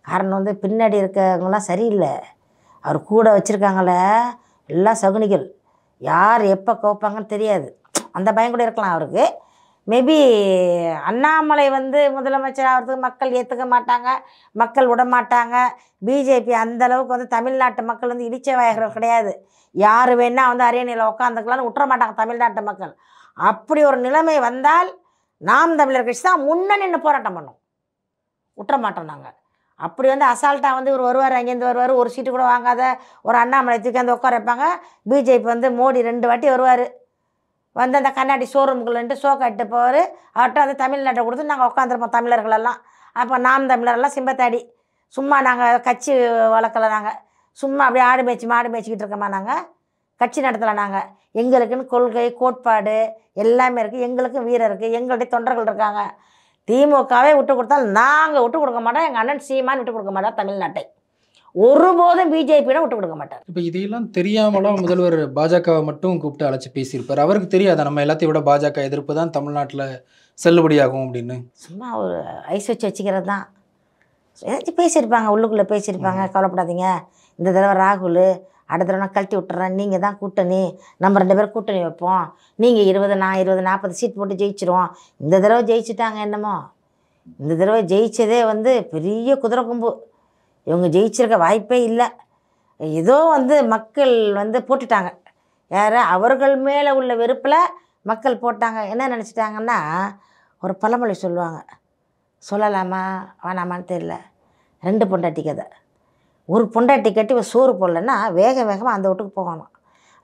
காரணம் வந்து பின்னாடி இருக்கவங்களாம் சரியில்லை. அவர் கூட வச்சுருக்காங்களே எல்லாம் சகுனிகள். யார் எப்போ கோப்பாங்கன்னு தெரியாது. அந்த பயம் கூட இருக்கலாம் அவருக்கு. மேபி அண்ணாமலை வந்து முதலமைச்சர் ஆகிறதுக்கு மக்கள் ஏற்றுக்க மாட்டாங்க மக்கள் விட மாட்டாங்க பிஜேபி அந்த அளவுக்கு வந்து தமிழ்நாட்டு மக்கள் வந்து இடிச்ச வாயகர்கள் கிடையாது. யார் வேணால் வந்து அரியணையில் உட்காந்துக்கலாம்னு விட்டுற மாட்டாங்க தமிழ்நாட்டு மக்கள். அப்படி ஒரு நிலைமை வந்தால் நாம் தமிழர் கட்சி தான் முன்ன நின்று போராட்டம் பண்ணோம். விட்டுற மாட்டோம் நாங்கள் அப்படி வந்து அசால்ட்டாக வந்து இவர் வருவார் அங்கேருந்து வருவார் ஒரு சீட்டு கூட வாங்காத ஒரு அண்ணாமலை தூக்கி வந்து உட்கார வைப்பாங்க. பிஜேபி வந்து மோடி ரெண்டு வாட்டி வருவார். வந்து அந்த கண்ணாடி ஷோரூமுக்குள்ளன்ட்டு ஷோ கட்டு போவார். அவர்கிட்ட வந்து தமிழ்நாட்டை கொடுத்து நாங்கள் உட்காந்துருப்போம் தமிழர்களெல்லாம். அப்போ நாம் தமிழரெல்லாம் சிம்பத்தாடி. சும்மா நாங்கள் கட்சி வளர்க்கலை நாங்கள் சும்மா அப்படியே ஆடு மேய்ச்சி மாடு மேய்ச்சிக்கிட்டு இருக்கோமா நாங்கள் கட்சி நடத்தலை நாங்கள் எங்களுக்குன்னு கொள்கை கோட்பாடு எல்லாமே இருக்குது எங்களுக்கும் வீரம் இருக்குது எங்களுடைய தொண்டர்கள் இருக்காங்க. திமுகவே விட்டு கொடுத்தால் நாங்கள் விட்டு கொடுக்க மாட்டோம். எங்கள் அண்ணன் சீமான் விட்டு கொடுக்க மாட்டோம் தமிழ்நாட்டை. ஒருபோதும் பிஜேபியிடம் விட்டு கொடுக்க மாட்டார். இப்போ இதையெல்லாம் தெரியாமலாம் முதல்வர் பாஜகவை மட்டும் கூப்பிட்டு அழைச்சி பேசியிருப்பார். அவருக்கு தெரியாதா? நம்ம எல்லாத்தையும் விட பாஜக எதிர்ப்பு தான் தமிழ்நாட்டில் செல்லுபடியாகும் அப்படின்னு. சும்மா ஒரு ஐஸ் வச்சு வச்சுக்கிறது தான். ஏதாச்சும் பேசியிருப்பாங்க உள்ளுக்குள்ளே பேசியிருப்பாங்க கவலைப்படாதீங்க. இந்த தடவை ராகுல் அடுத்த தடவை நான் கழட்டி விட்டுறேன். நீங்கள் தான் கூட்டணி. நம்ம ரெண்டு பேரும் கூட்டணி வைப்போம். நீங்கள் இருபது நான் இருபது நாற்பது சீட் போட்டு ஜெயிச்சிருவோம். இந்த தடவை ஜெயிச்சிட்டாங்க என்னமோ? இந்த தடவை ஜெயிச்சதே வந்து பெரிய குதிரை கொம்பு. இவங்க ஜெயிச்சிருக்க வாய்ப்பே இல்லை. ஏதோ வந்து மக்கள் வந்து போட்டுட்டாங்க. யார்? அவர்கள் மேலே உள்ள வெறுப்பில் மக்கள் போட்டாங்க. என்ன நினச்சிட்டாங்கன்னா ஒரு பழமொழி சொல்லுவாங்க. சொல்லலாமா வேணாமான்னு தெரியல. ரெண்டு பொண்டாட்டி கதை. ஒரு பொண்டாட்டி கட்டி சோறு போடலன்னா வேக வேகமாக அந்த வீட்டுக்கு போகணும்.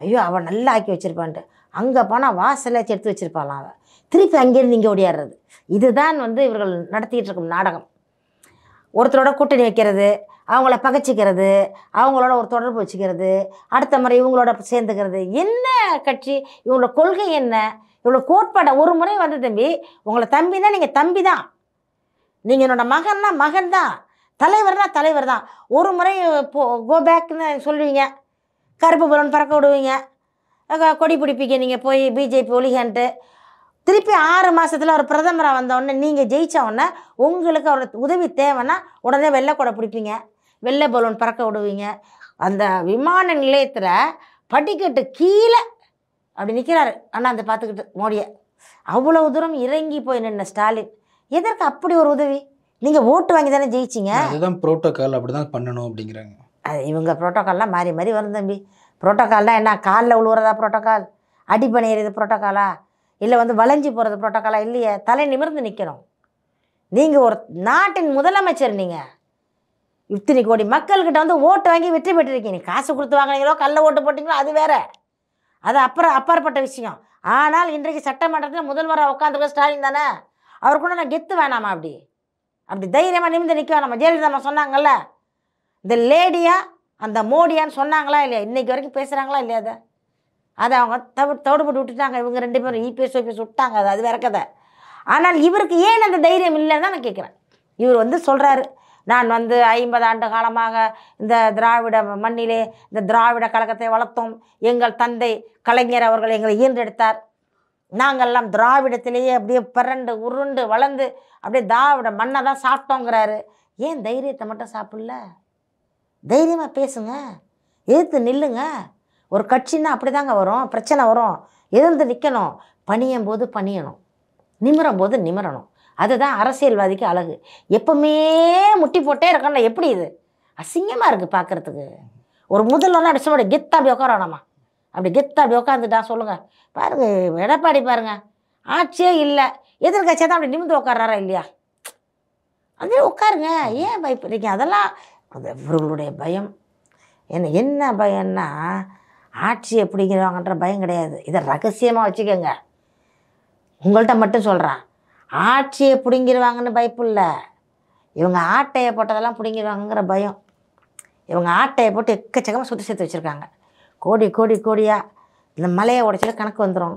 ஐயோ அவன் நல்லா ஆக்கி வச்சிருப்பான்ட்டு. அங்கே போனால் வாசலாச்சு எடுத்து வச்சுருப்பாளாம் அவன் திருப்பி அங்கேருந்து இங்கே ஓடியாடுறது. இதுதான் வந்து இவர்கள் நடத்திக்கிட்டு இருக்கும் நாடகம். ஒருத்தரோட கூட்டணி வைக்கிறது அவங்கள பகைச்சிக்கிறது அவங்களோட ஒரு தொடர்பு வச்சுக்கிறது அடுத்த முறை இவங்களோட சேர்ந்துக்கிறது. என்ன கட்சி? இவங்களோட கொள்கை என்ன? இவ்வளோ கோட்பாடை ஒரு முறை வந்து தம்பி உங்களை தம்பினா நீங்கள் தம்பி தான். நீங்கள் என்னோட மகன்னா மகன் தான். தலைவர்னா தலைவர் தான். ஒரு முறை போ கோ பேக்னு சொல்லுவீங்க. கருப்பு பலன் பறக்க விடுவீங்க. கொடி பிடிப்பீங்க. நீங்கள் போய் பிஜேபி ஒலிகன்ட்டு. திருப்பி ஆறு மாதத்தில் ஒரு பிரதமராக வந்தோடனே நீங்கள் ஜெயிச்ச உடனே உங்களுக்கு அவரோட உதவி தேவைன்னா உடனே வெள்ளை கொடை பிடிப்பீங்க. வெள்ளை பலூன் பறக்க விடுவீங்க. அந்த விமான நிலையத்தில் படிக்கட்டு கீழே அப்படி நிற்கிறாரு அண்ணா பார்த்துக்கிட்டு மோடியை. அவ்வளவு தூரம் இறங்கி போய் நின்ன ஸ்டாலின். எதற்கு அப்படி ஒரு உதவி? நீங்கள் ஓட்டு வாங்கி தானே ஜெயிச்சிங்க. அதுதான் புரோட்டோகால் அப்படிதான் பண்ணணும் அப்படிங்கிறாங்க. அது இவங்க ப்ரோட்டோக்கால்லாம் மாறி மாறி வரும் தம்பி. ப்ரோட்டோக்கால்னால் என்ன? காலில் உழுவுறதா ப்ரோட்டோக்கால் அடிப்பணி எறியது ப்ரோட்டோக்காலா இல்லை வந்து வளைஞ்சு போகிறது புரோட்டோக்காலாக இல்லையே? தலை நிமிர்ந்து நிற்கிறோம் நீங்கள் ஒரு நாட்டின் முதலமைச்சர் நீங்கள் இத்தனை கோடி மக்கள்கிட்ட வந்து ஓட்டு வாங்கி வெற்றி பெற்றிருக்கீங்க. காசு கொடுத்து வாங்குனீங்களோ கல்ல ஓட்டு போட்டிங்களோ அது வேற. அது அப்புறம் அப்பாற்பட்ட விஷயம். ஆனால் இன்றைக்கு சட்டமன்றத்தில் முதல்வராக உட்காந்துருக்க ஸ்டாலின் தானே? அவர் கூட நான் கெத்து வேணாமா அப்படி? அப்படி தைரியமாக நிமிந்து நிற்க வேணாமா? ஜெயலலிதா நம்ம சொன்னாங்கல்ல? இந்த லேடியா அந்த மோடியான்னு சொன்னாங்களா இல்லையா? இன்றைக்கி வரைக்கும் பேசுகிறாங்களா இல்லையா அதை? அதை அவங்க தவிர தவிடுபட்டு விட்டுட்டாங்க. இவங்க ரெண்டு பேரும் இபிஎஸ் ஓபிஎஸ் விட்டாங்க. அது அது வேற கதை. ஆனால் இவருக்கு ஏன் அந்த தைரியம் இல்லைன்னு தான் நான் கேட்குறேன். இவர் வந்து சொல்கிறாரு நான் வந்து ஐம்பது ஆண்டு காலமாக இந்த திராவிட மண்ணிலே இந்த திராவிட கழகத்தை வளர்த்தோம். எங்கள் தந்தை கலைஞர் அவர்கள் எங்களை ஈன்றெடுத்தார். நாங்கள்லாம் திராவிடத்திலேயே அப்படியே பிறண்டு உருண்டு வளர்ந்து அப்படியே திராவிட மண்ணை தான் சாப்பிட்டோங்கிறாரு. ஏன் தைரியத்தை மட்டும் சாப்பிடல? தைரியமாக பேசுங்க. எதிர்த்து நில்லுங்க. ஒரு கட்சின்னா அப்படி தாங்க வரும் பிரச்சனை வரும். எதிர்ந்து நிற்கணும் பணியும் போது பணியணும். நிமிரும் போது நிமிரணும். அதுதான் அரசியல்வாதிக்கு அழகு. எப்பவுமே முட்டி போட்டே இருக்கணும் எப்படி இது? அசிங்கமாக இருக்குது பார்க்குறதுக்கு ஒரு முதல்வனா அப்படி சொல்ல கெத்தா அப்படி உட்காரணுமா? அப்படி கெத்தா அப்படி உட்காந்துட்டா சொல்லுங்கள் பாருங்கள் எடப்பாடி பாருங்கள் ஆட்சியே இல்லை. எதிர்கட்சியாக தான் அப்படி நிமிந்து உட்கார்றாரா இல்லையா? அதே உட்காருங்க. ஏன் பயப்படுறீங்க? அதெல்லாம் இவர்களுடைய பயம். என்ன என்ன பயம்னா ஆட்சி எப்படிங்கிறாங்கன்ற பயம் கிடையாது. இதை ரகசியமாக வச்சுக்கோங்க. உங்கள்கிட்ட மட்டும் சொல்கிறேன் ஆட்சியை பிடுங்கிடுவாங்கன்னு பயப்பில்லை இவங்க ஆட்டையை போட்டதெல்லாம் பிடுங்கிடுவாங்கங்கிற பயம். இவங்க ஆட்டையை போட்டு எக்கச்சக்கமாக சுற்றி சேர்த்து வச்சுருக்காங்க. கோடி கோடி கோடியாக இந்த மலையை உடைச்சது கணக்கு வந்துடும்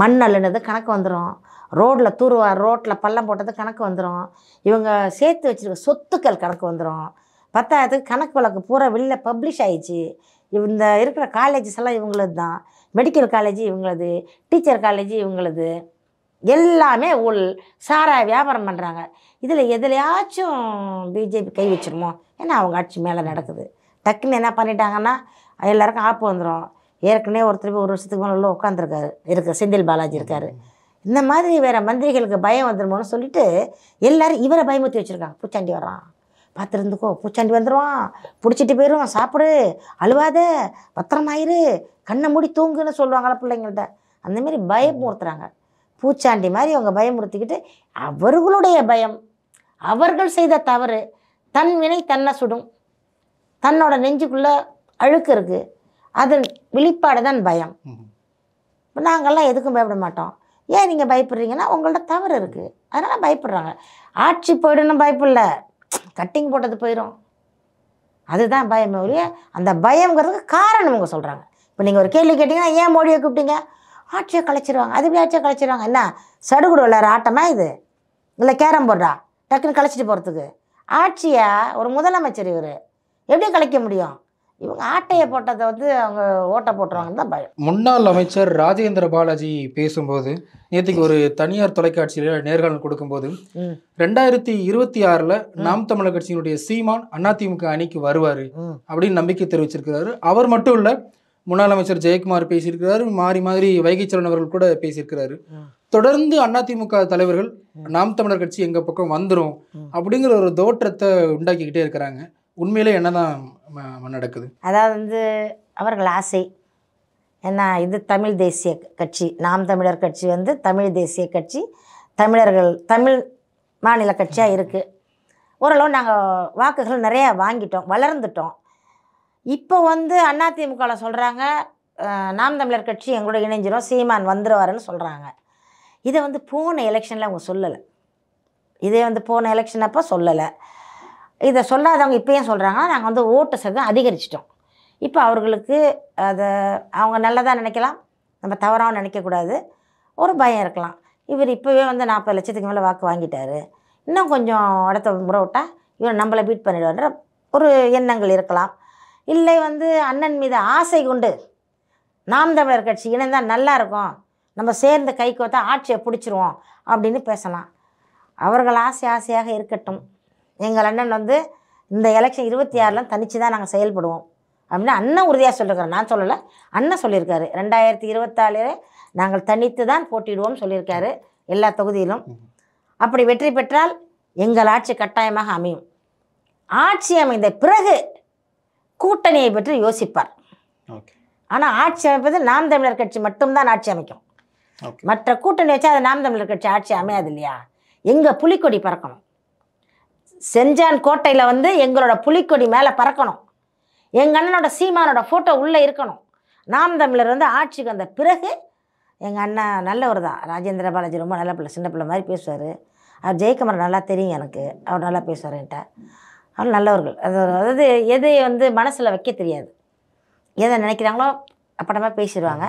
மண் அள்ளுனது கணக்கு வந்துடும் ரோட்டில் தூருவா ரோட்டில் பள்ளம் போட்டது கணக்கு வந்துடும் இவங்க சேர்த்து வச்சுருக்க சொத்துக்கள் கணக்கு வந்துடும் பத்தாயிரத்துக்கு கணக்கு வழக்கு பூரா வெளியில் பப்ளிஷ் ஆயிடுச்சு. இந்த இருக்கிற காலேஜஸ் எல்லாம் இவங்களது தான் மெடிக்கல் காலேஜ் இவங்களது டீச்சர் காலேஜ் இவங்களது. எல்லாமே உள் சாராய வியாபாரம் பண்ணுறாங்க இதில் எதுலையாச்சும் பிஜேபி கை வச்சிருமோ? ஏன்னா அவங்க ஆட்சி மேலே நடக்குது. டக்குன்னு என்ன பண்ணிட்டாங்கன்னா எல்லாருக்கும் ஆப்பு வந்துடும் ஏற்கனவே ஒருத்தர் போய் ஒரு வருஷத்துக்கு மேலே உள்ள உட்காந்துருக்காரு இருக்கு செந்தில் பாலாஜி இருக்காரு. இந்த மாதிரி வேறு மந்திரிகளுக்கு பயம் வந்துருமோன்னு சொல்லிட்டு எல்லாரும் இவரை பயமுறுத்தி வச்சுருக்காங்க. பூச்சாண்டி வரான் பார்த்துருந்துக்கோ பூச்சாண்டி வந்துடுவான் பிடிச்சிட்டு போயிடுவான் சாப்பிடு. அழுவாத. பத்திரமாயிரு கண்ணை மூடி தூங்குன்னு சொல்லுவாங்களா பிள்ளைங்கள்ட்ட. அந்த மாதிரி பயமுறுத்துறாங்க. பூச்சாண்டி மாதிரி அவங்க பயமுறுத்திக்கிட்டு அவர்களுடைய பயம். அவர்கள் செய்த தவறு. தன் வினை தன்னை சுடும். தன்னோட நெஞ்சுக்குள்ளே அழுக்கு இருக்குது அதன் வெளிப்பாடு தான் பயம். நாங்கள்லாம் எதுக்கும் பயப்பட மாட்டோம். ஏன் நீங்கள் பயப்படுறீங்கன்னா உங்கள்ட்ட தவறு இருக்குது அதனால் பயப்படுறாங்க. ஆட்சி போயிடணும் பயப்படல கட்டிங் போட்டது போயிடும் அதுதான் பயம் ஒழிய அந்த பயங்கிறதுக்கு காரணம் அவங்க சொல்கிறாங்க இப்போ நீங்கள் ஒரு கேள்வி கேட்டிங்கன்னா ஏன் மோடியை கூப்பிட்டீங்க? ஆட்சியை கலைச்சிருவாங்க. அது எப்படி ஆட்சியை கலைச்சிருவாங்க? என்ன? சடுகுடு விளையாடுற ஆட்டமா இது? இல்லை கேரம் போர்டா? டக்குன்னு கலைச்சிட்டு போகிறதுக்கு ஆட்சியை ஒரு முதலமைச்சர் இவர் எப்படி கலைக்க முடியும்? இவங்க ஆட்டையை போட்டதை வந்து அவங்க ஓட்டை போட்டுருவாங்கன்னு தான் பயம். முன்னாள் அமைச்சர் ராஜேந்திர பாலாஜி பேசும்போது நேற்றுக்கு ஒரு தனியார் தொலைக்காட்சியில் நேர்காணல் கொடுக்கும்போது ரெண்டாயிரத்தி இருபத்தி ஆறில் நாம் தமிழர் கட்சியினுடைய சீமான் அதிமுக அணிக்கு வருவார் அப்படின்னு நம்பிக்கை தெரிவிச்சிருக்கிறாரு. அவர் மட்டும் இல்லை முன்னாள் அமைச்சர் ஜெயக்குமார் பேசியிருக்கிறாரு மாறி மாறி வைகைச்சரன் அவர்கள் கூட பேசியிருக்கிறாரு. தொடர்ந்து அதிமுக தலைவர்கள் நாம் தமிழர் கட்சி எங்க பக்கம் வந்துரும் ம். அப்படிங்கிற ஒரு தோற்றத்தை உண்டாக்கிக்கிட்டே இருக்கிறாங்க. உண்மையிலே என்னதான் நடக்குது அதாவது வந்து அவர்கள் ஆசை. ஏன்னா இது தமிழ் தேசிய கட்சி. நாம் தமிழர் கட்சி வந்து தமிழ் தேசிய கட்சி. தமிழர்கள் தமிழ் மாநில கட்சியாக இருக்குது ஓரளவு நாங்கள் வாக்குகள் நிறையா வாங்கிட்டோம் வளர்ந்துட்டோம். இப்போ வந்து அதிமுகவில் சொல்கிறாங்க நாம் தமிழர் கட்சி எங்களோட இணைஞ்சிரும் சீமான் வந்துடுவாருன்னு சொல்கிறாங்க இதை வந்து போன எலெக்ஷனில் அவங்க சொல்லலை. இதே வந்து போன எலெக்ஷன் அப்போ சொல்லலை. இதை சொல்லாதவங்க இப்போயும் சொல்கிறாங்கன்னா நாங்கள் வந்து ஓட்டு சதவீதம் அதிகரிச்சிட்டோம். இப்போ அவர்களுக்கு அதை அவங்க நல்லதாக நினைக்கலாம் நம்ம தவறாகவும் நினைக்கக்கூடாது. ஒரு பயம் இருக்கலாம். இவர் இப்போவே வந்து நாற்பது லட்சத்துக்கு மேலே வாக்கு வாங்கிட்டார். இன்னும் கொஞ்சம் அடுத்த முறை விட்டால் இவர் நம்மளை பீட் பண்ணிடுவார்ன்ற ஒரு எண்ணங்கள் இருக்கலாம். இல்லை வந்து அண்ணன் மீது ஆசை கொண்டு நாம் தமிழர் கட்சி இணைந்தால் நல்லா இருக்கும். நம்ம சேர்ந்து கை கோத்தா ஆட்சியை பிடிச்சிருவோம் அப்படின்னு பேசலாம். அவர்கள் ஆசை ஆசையாக இருக்கட்டும். எங்கள் அண்ணன் வந்து இந்த எலெக்ஷன் இருபத்தி ஆறில் தனித்து தான் நாங்கள் செயல்படுவோம். அப்படின்னு அண்ணன் உறுதியாக சொல்லியிருக்காரு நான் சொல்லலை அண்ணன் சொல்லியிருக்காரு ரெண்டாயிரத்தி இருபத்தாலு நாங்கள் தனித்து தான் போட்டியிடுவோம் சொல்லியிருக்காரு எல்லா தொகுதியிலும். அப்படி வெற்றி பெற்றால் எங்கள் ஆட்சி கட்டாயமாக அமையும். ஆட்சி அமைந்த பிறகு கூட்டணியை பற்றி யோசிப்பார். ஆனால் ஆட்சி அமைப்பது நாம் தமிழர் கட்சி மட்டும்தான் ஆட்சி அமைக்கும். மற்ற கூட்டணி வச்சா அது நாம் தமிழர் கட்சி ஆட்சி அமையாது இல்லையா எங்கள் புலிக்கொடி பறக்கணும். செஞ்சான் கோட்டையில் வந்து எங்களோட புலிக்கொடி மேலே பறக்கணும். எங்கள் அண்ணனோட சீமானோட ஃபோட்டோ உள்ளே இருக்கணும். நாம் தமிழர் வந்து ஆட்சிக்கு வந்த பிறகு எங்கள் அண்ணன் நல்லவர் தான் ராஜேந்திர பாலாஜி ரொம்ப நல்ல பிள்ளை சின்ன பிள்ளை மாதிரி பேசுவார். அவர் ஜெயக்குமார் நல்லா தெரியும் எனக்கு. அவர் நல்லா பேசுவார் என்கிட்ட. அவர் நல்லவர்கள். அது அதாவது எதை வந்து மனசில் வைக்க தெரியாது. எதை நினைக்கிறாங்களோ அப்படமா பேசிடுவாங்க.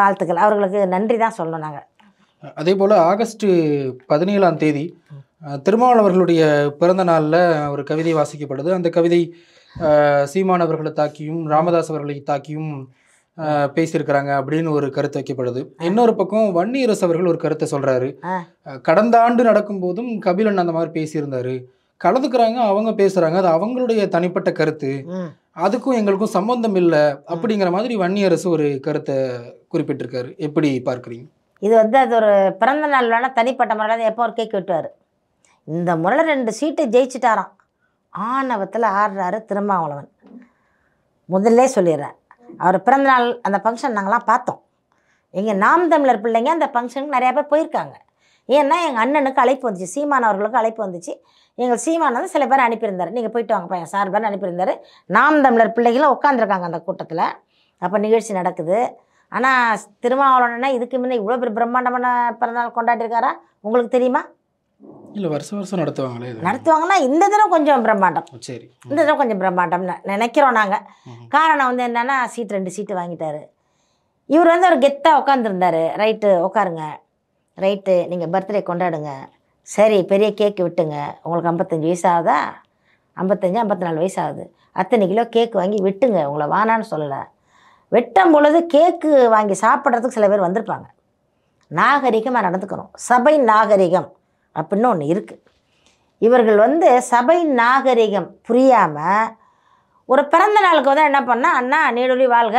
வாழ்த்துக்கள். அவர்களுக்கு நன்றி தான் சொல்லணும் நாங்கள் அதே போல் ஆகஸ்ட் பதினேழாம் தேதி திருமாவளவன் அவர்களுடைய பிறந்த நாளில் ஒரு கவிதை வாசிக்கப்படுது. அந்த கவிதை சீமான் அவர்களை தாக்கியும் ராமதாஸ் அவர்களை தாக்கியும் பேசியிருக்கிறாங்க அப்படின்னு ஒரு கருத்து வைக்கப்படுது. இன்னொரு பக்கம் வன்னியரசு அவர்கள் ஒரு கருத்தை சொல்றாரு. கடந்த ஆண்டு நடக்கும் போதும் கபிலன் அந்த மாதிரி பேசியிருந்தாரு. கலந்துக்கிறாங்க அவங்க பேசுறாங்க. அது அவங்களுடைய தனிப்பட்ட கருத்து. அதுக்கும் எங்களுக்கும் சம்பந்தம் இல்லை அப்படிங்கிற மாதிரி வன்னியரசு ஒரு கருத்தை குறிப்பிட்டிருக்காரு. எப்படி பார்க்குறீங்க? இது வந்து அது ஒரு பிறந்த நாள் வேணால் தனிப்பட்ட முறையில் எப்போ ஒரு கேக் வெட்டுவார்? இந்த முறையில் ரெண்டு சீட்டை ஜெயிச்சிட்டாராம். ஆணவத்தில் ஆடுறாரு திருமாவளவன். முதல்ல சொல்லிடுறேன். அவர் பிறந்தநாள் அந்த ஃபங்க்ஷன் நாங்களாம் பார்த்தோம். எங்கள் நாம் தமிழர் பிள்ளைங்க அந்த ஃபங்க்ஷனுக்கு நிறையா பேர் போயிருக்காங்க. ஏன்னா எங்கள் அண்ணனுக்கு அழைப்பு வந்துச்சு. சீமான் அவர்களுக்கு அழைப்பு வந்துச்சு. எங்கள் சீமான் வந்து சில பேர் அனுப்பியிருந்தார். நீங்கள் போயிட்டு வாங்க பையன் சார் பேர் அனுப்பியிருந்தார். நாம் தமிழர் பிள்ளைகளும் உட்காந்துருக்காங்க அந்த கூட்டத்தில். அப்போ நிகழ்ச்சி நடக்குது. ஆனால் திருமாவளவனா இதுக்கு முன்னே இவ்வளோ பெரிய பிரம்மாண்டமான பிறந்தநாள் கொண்டாடிருக்காரா உங்களுக்கு தெரியுமா? இல்லை வருஷம் வருஷம் நடத்துவாங்களே நடத்துவாங்கன்னா இந்த தடவை கொஞ்சம் பிரம்மாண்டம். சரி. இந்த தடவை கொஞ்சம் பிரம்மாண்டம் நினைக்கிறோம் நாங்கள். காரணம் வந்து என்னன்னா சீட் ரெண்டு சீட்டு வாங்கிட்டாரு. இவர் வந்து ஒரு கெத்தாக உட்காந்துருந்தாரு ரைட்டு உட்காருங்க ரைட்டு நீங்கள் பர்த்டே கொண்டாடுங்க. சரி பெரிய கேக்கு விட்டுங்க. உங்களுக்கு ஐம்பத்தஞ்சு வயசு ஆகுதா ஐம்பத்தஞ்சு ஐம்பத்தி நாலு வயசு ஆகுது அத்தனை கிலோ கேக்கு வாங்கி வெட்டுங்க. உங்களை வானான்னு சொல்லலை. வெட்டும் பொழுது கேக்கு வாங்கி சாப்பிட்றதுக்கு சில பேர் வந்திருப்பாங்க. நாகரிகமாக நடந்துக்கணும். சபை நாகரிகம். அப்படின்னு ஒன்று இருக்குது இவர்கள் வந்து சபை நாகரிகம் புரியாமல் ஒரு பிறந்த நாளுக்கு வந்து என்ன பண்ணால் அண்ணா நீடொலி வாழ்க.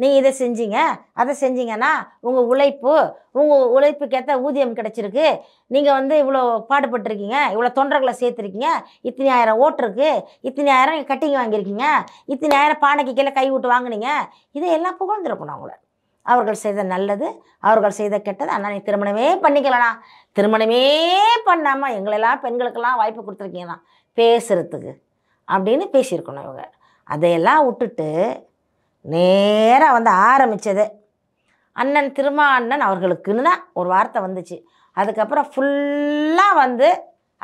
நீங்கள் இதை செஞ்சீங்க அதை செஞ்சீங்கன்னா உங்கள் உழைப்பு உங்கள் உழைப்புக்கேற்ற ஊதியம் கிடச்சிருக்கு. நீங்கள் வந்து இவ்வளோ பாடுபட்டிருக்கீங்க இவ்வளோ தொண்டர்களை சேர்த்துருக்கீங்க. இத்தனை ஆயிரம் ஓட்டுருக்கு இத்தனை ஆயிரம் கட்டிங் வாங்கியிருக்கீங்க. இத்தனை ஆயிரம் பானைக்கு கீழே கை விட்டு வாங்கினீங்க. இதையெல்லாம் புகழ்ந்துருக்கணும் அவங்கள. அவர்கள் செய்த நல்லது அவர்கள் செய்த கெட்டது. அண்ணா நீ திருமணமே பண்ணிக்கலண்ணா. திருமணமே பண்ணாமல் எங்களெல்லாம் பெண்களுக்கெல்லாம் வாய்ப்பு கொடுத்துருக்கீங்கண்ணா. பேசுகிறதுக்கு அப்படின்னு பேசியிருக்கணும் இவங்க. அதையெல்லாம் விட்டுட்டு நேராக வந்து ஆரம்பித்தது அண்ணன் திருமா அண்ணன் அவர்களுக்குன்னு தான் ஒரு வார்த்தை வந்துச்சு. அதுக்கப்புறம் ஃபுல்லாக வந்து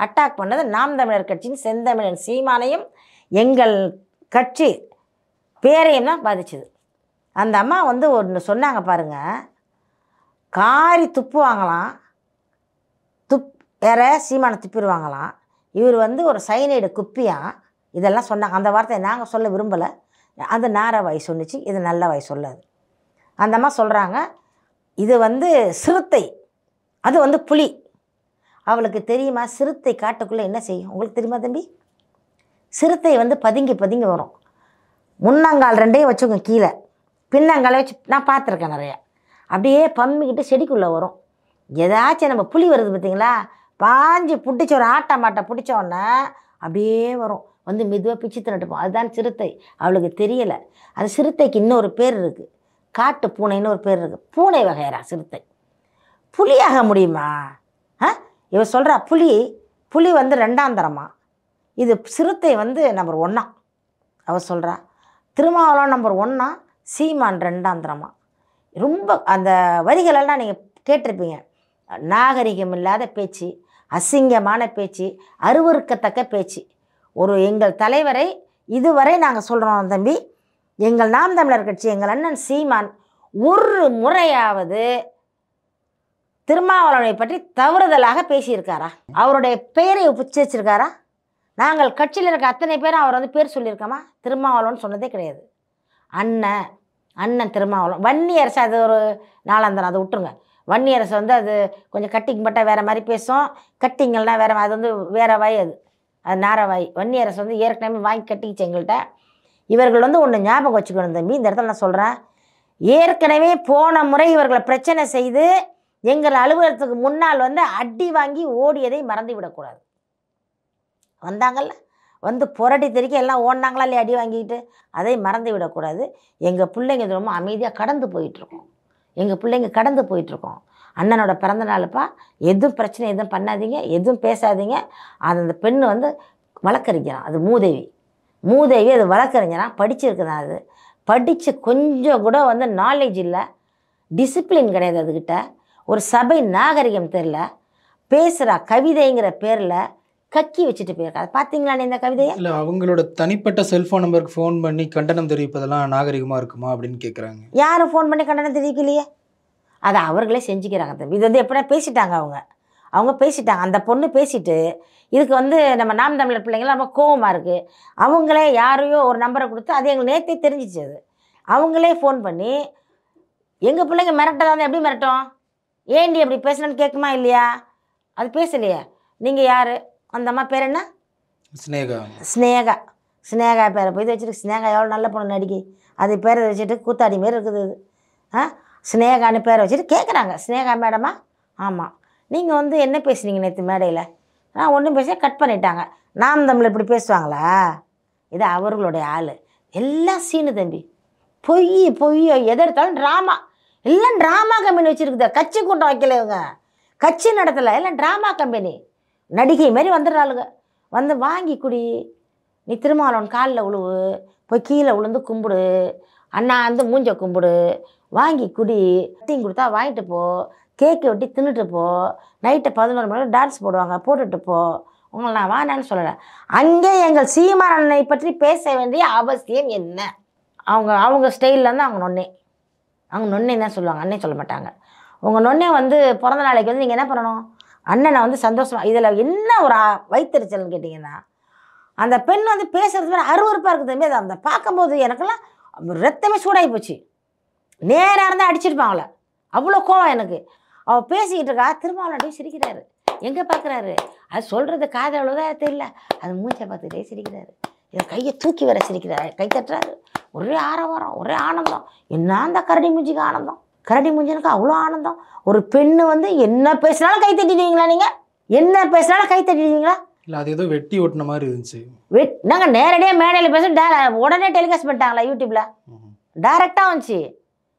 அட்டாக் பண்ணது நாம் தமிழர் கட்சியின் செந்தமிழன் சீமானையும் எங்கள் கட்சி பேரையும் தான் பாதிச்சுது. அந்த அம்மா வந்து ஒன்று சொன்னாங்க பாருங்கள் காரி துப்புவாங்களாம். துப் வேற சீமானை துப்பிடுவாங்களாம். இவர் வந்து ஒரு சைனைடு குப்பியான் இதெல்லாம் சொன்னாங்க. அந்த வார்த்தையை நாங்கள் சொல்ல விரும்பலை. அது நார வாய் சொன்னிச்சு. இது நல்ல வாய் சொல்லாது. அந்த அம்மா சொல்கிறாங்க இது வந்து சிறுத்தை. அது வந்து புலி. அவளுக்கு தெரியுமா? சிறுத்தை காட்டுக்குள்ளே என்ன செய்யும்? உங்களுக்கு தெரியுமா தம்பி? சிறுத்தை வந்து பதுங்கி பதுங்கி வரும். முன்னங்கால் ரெண்டையும் வச்சுக்கோங்க கீழே. பின்னங்களை வச்சு நான் பார்த்துருக்கேன் நிறைய. அப்படியே பம்மிக்கிட்டு செடிக்குள்ளே வரும். ஏதாச்சும் நம்ம புலி வருது பார்த்தீங்களா? பாஞ்சு பிடிச்ச ஒரு ஆட்டை மாட்டை பிடிச்ச அப்படியே வரும். வந்து மெதுவாக பிச்சு தின்னுட்டுப்போம் அதுதான் சிறுத்தை. அவளுக்கு தெரியலை. அது சிறுத்தைக்கு இன்னொரு பேர் இருக்குது காட்டு பூனைன்னு ஒரு பேர் இருக்குது பூனை வகையரா சிறுத்தை. புலியாக முடியுமா? ஆ? இவ சொல்கிறா புலி புலி வந்து ரெண்டாம் தரமா? இது சிறுத்தை வந்து நம்பர் ஒன்றா அவ சொல்கிறா திருமாவளம் நம்பர் ஒன்றா சீமான் ரெண்டாந்திரமா ரொம்ப அந்த வரிகளெல்லாம் நீங்கள் கேட்டிருப்பீங்க. நாகரிகம் இல்லாத பேச்சு அசிங்கமான பேச்சு அருவருக்கத்தக்க பேச்சு. ஒரு எங்கள் தலைவரை இதுவரை நாங்கள் சொல்கிறோம் தம்பி. எங்கள் நாம் தமிழர் கட்சி எங்கள் அண்ணன் சீமான் ஒரு முறையாவது திருமாவளவனை பற்றி தவறுதலாக பேசியிருக்காரா? அவருடைய பெயரை உச்சரிச்சிருக்காரா? நாங்கள் கட்சியில் இருக்க அத்தனை பேரும் அவர் வந்து பேர் சொல்லியிருக்கோமா? திருமாவளவன் சொன்னதே கிடையாது. அண்ணன் அண்ணன் திருமாவளம் வன்னி அரசு அது ஒரு நாளாந்தரம் அதை விட்டுருங்க. வன்னி அரசு வந்து அது கொஞ்சம் கட்டிங் பட்டால் வேறு மாதிரி பேசும். கட்டிங்கள்னால் வேறு அது வந்து வேறு வாய் அது. அது நாரவாய் வன்னி அரசு வந்து ஏற்கனவே வாங்கி கட்டிக்கிச்சு எங்கள்கிட்ட. இவர்கள் வந்து ஒன்று ஞாபகம் வச்சுக்கணும் தம்பி. இந்த இடத்துல நான் சொல்கிறேன் ஏற்கனவே போன முறை இவர்களை பிரச்சனை செய்து எங்கள் அலுவலகத்துக்கு முன்னால் வந்து அடி வாங்கி ஓடியதை மறந்து விடக்கூடாது வந்தாங்கல்ல? வந்து புரட்டி தெரிக்க எல்லாம் ஓடினாங்களா இல்லையா அடி வாங்கிக்கிட்டு? அதை மறந்து விடக்கூடாது. எங்கள் பிள்ளைங்க இது ரொம்ப அமைதியாக கடந்து போயிட்டுருக்கோம். எங்கள் பிள்ளைங்க கடந்து போயிட்டுருக்கோம். அண்ணனோட பிறந்த நாளுப்பா எதுவும் பிரச்சனை எதுவும் பண்ணாதீங்க எதுவும் பேசாதீங்க. அது அந்த பெண் வந்து வழக்கறிஞரான் அது மூதேவி. மூதேவி அது வழக்கறிஞரான் படிச்சிருக்குதான் அது. படித்து கொஞ்சம் கூட வந்து நாலேஜ் இல்லை. டிசிப்ளின் கிடையாது அதுக்கிட்ட ஒரு சபை நாகரிகம் தெரில பேசுகிறா கவிதைங்கிற பேரில். கக்கி வச்சுட்டு போயிருக்கா. அதை பார்த்தீங்களா நீ இந்த கவிதையை? இல்லை அவங்களோட தனிப்பட்ட செல்ஃபோன் நம்பருக்கு ஃபோன் பண்ணி கண்டனம் தெரிவிப்பதெல்லாம் நாகரிகமாக இருக்குமா அப்படின்னு கேட்குறாங்க யாரும் ஃபோன் பண்ணி கண்டனம் தெரிவிக்கலையே? அதை அவர்களே செஞ்சுக்கிறாங்க. இது வந்து எப்படின்னா பேசிட்டாங்க அவங்க. அவங்க பேசிட்டாங்க. அந்த பொண்ணு பேசிட்டு இதுக்கு வந்து நம்ம நாம் தமிழர் பிள்ளைங்களாம் ரொம்ப கோவமாக இருக்குது அவங்களே யாரையோ ஒரு நம்பரை கொடுத்து அது எங்களுக்கு நேற்றே தெரிஞ்சிச்சு அது. அவங்களே ஃபோன் பண்ணி எங்கள் பிள்ளைங்க மிரட்டதான் எப்படி மிரட்டும்? ஏண்டி அப்படி பேசணும்னு கேட்குமா இல்லையா? அது பேசலையே. நீங்கள் யார்? அந்த அம்மா பேர் என்ன? ஸ்னேகா ஸ்னேகா ஸ்னேகா பேரை. போய் வச்சுருக்கு. ஸ்னேகா எவ்வளோ நல்ல பொண்ணு நடிகை அது பேரை வச்சுட்டு கூத்தாடி மாரி இருக்குது இது. ஆ? ஸ்னேகான்னு பேரை வச்சுட்டு கேட்குறாங்க ஸ்னேகா மேடமா? ஆமாம் நீங்கள் வந்து என்ன பேசுனீங்க நேற்று மேடையில்? நான் ஒன்றும் பேச கட் பண்ணிட்டாங்க. நாம் தமிழ் இப்படி பேசுவாங்களா? இது அவர்களுடைய ஆள். எல்லாம் சீனு தம்பி. பொய் பொய் எதை எடுத்தாலும் ட்ராமா எல்லாம் ட்ராமா கம்பெனி வச்சுருக்குது. கட்சி கூட்டம் வைக்கல இவங்க. கட்சி நடத்தலை. எல்லாம் ட்ராமா கம்பெனி நடிகை மாதிரி வந்துடுறாளுங்க. வந்து வாங்கி குடி. நீ திருமாவளவன் காலில் உழுவு. போய் கீழே விழுந்து கும்பிடு. அண்ணா வந்து மூஞ்ச கும்பிடு. வாங்கி குடி. தீங்க கொடுத்தா வாங்கிட்டு போ. கேக்கு வெட்டி தின்னுட்டு போ. நைட்டு பதினோரு மணிக்கு டான்ஸ் போடுவாங்க. போட்டுட்டு போ. உங்களை நான் வானான்னு சொல்லலை. அங்கே எங்கள் சீமான் அண்ணனை பற்றி பேச வேண்டிய அவசியம் என்ன? அவங்க அவங்க ஸ்டைலில் வந்து அவங்க நொன்னே. அவங்க நொன்னே தான் சொல்லுவாங்க. அண்ணே சொல்ல மாட்டாங்க. உங்கள் நொன்னே வந்து பிறந்த நாளைக்கு வந்து நீங்கள் என்ன பண்ணணும்? அண்ணனை வந்து சந்தோஷமா இதில் என்ன ஒரு ஆ- வைத்தறிச்சல்னு கேட்டிங்கன்னா அந்த பெண் வந்து பேசுறது வேறு அருவருப்பாக இருக்குது தம்பி. அதை அந்த பார்க்கும்போது எனக்கெல்லாம் ரத்தமே சூடாகி போச்சு. நேராக இருந்தால் அடிச்சிருப்பாங்களே. அவ்வளோ கோவம் எனக்கு. அவள் பேசிக்கிட்டு இருக்கா திருமாவளவன் சிரிக்கிறாரு. எங்கே பார்க்குறாரு அது சொல்கிறது காது அவ்வளோதான் தெரியல. அது மூச்சை பார்த்துட்டே சிரிக்கிறாரு. என் கையை தூக்கி வர சிரிக்கிறாரு. கை தட்டுறாரு. ஒரே ஆரவாரம் ஒரே ஆனந்தம். என்ன அந்த கரடி மூஞ்சிக்கு ஆனந்தம். கரடி மூஞ்சனுக்கு அவ்வளோ ஆனந்தம். ஒரு பெண்ணு வந்து என்ன பேசினாலும் கை தட்டிடுவீங்களா நீங்கள் என்ன பேசினாலும் கை தட்டிடுவீங்களா? இல்லை அது ஏதோ வெட்டி ஒட்டின மாதிரி இருந்துச்சு. வெட் நாங்கள் நேரடியாக மேடையில் பேச டே உடனே டெலிகாஸ்ட் பண்ணிட்டாங்களா யூடியூப்பில். டைரெக்டாக வந்துச்சு.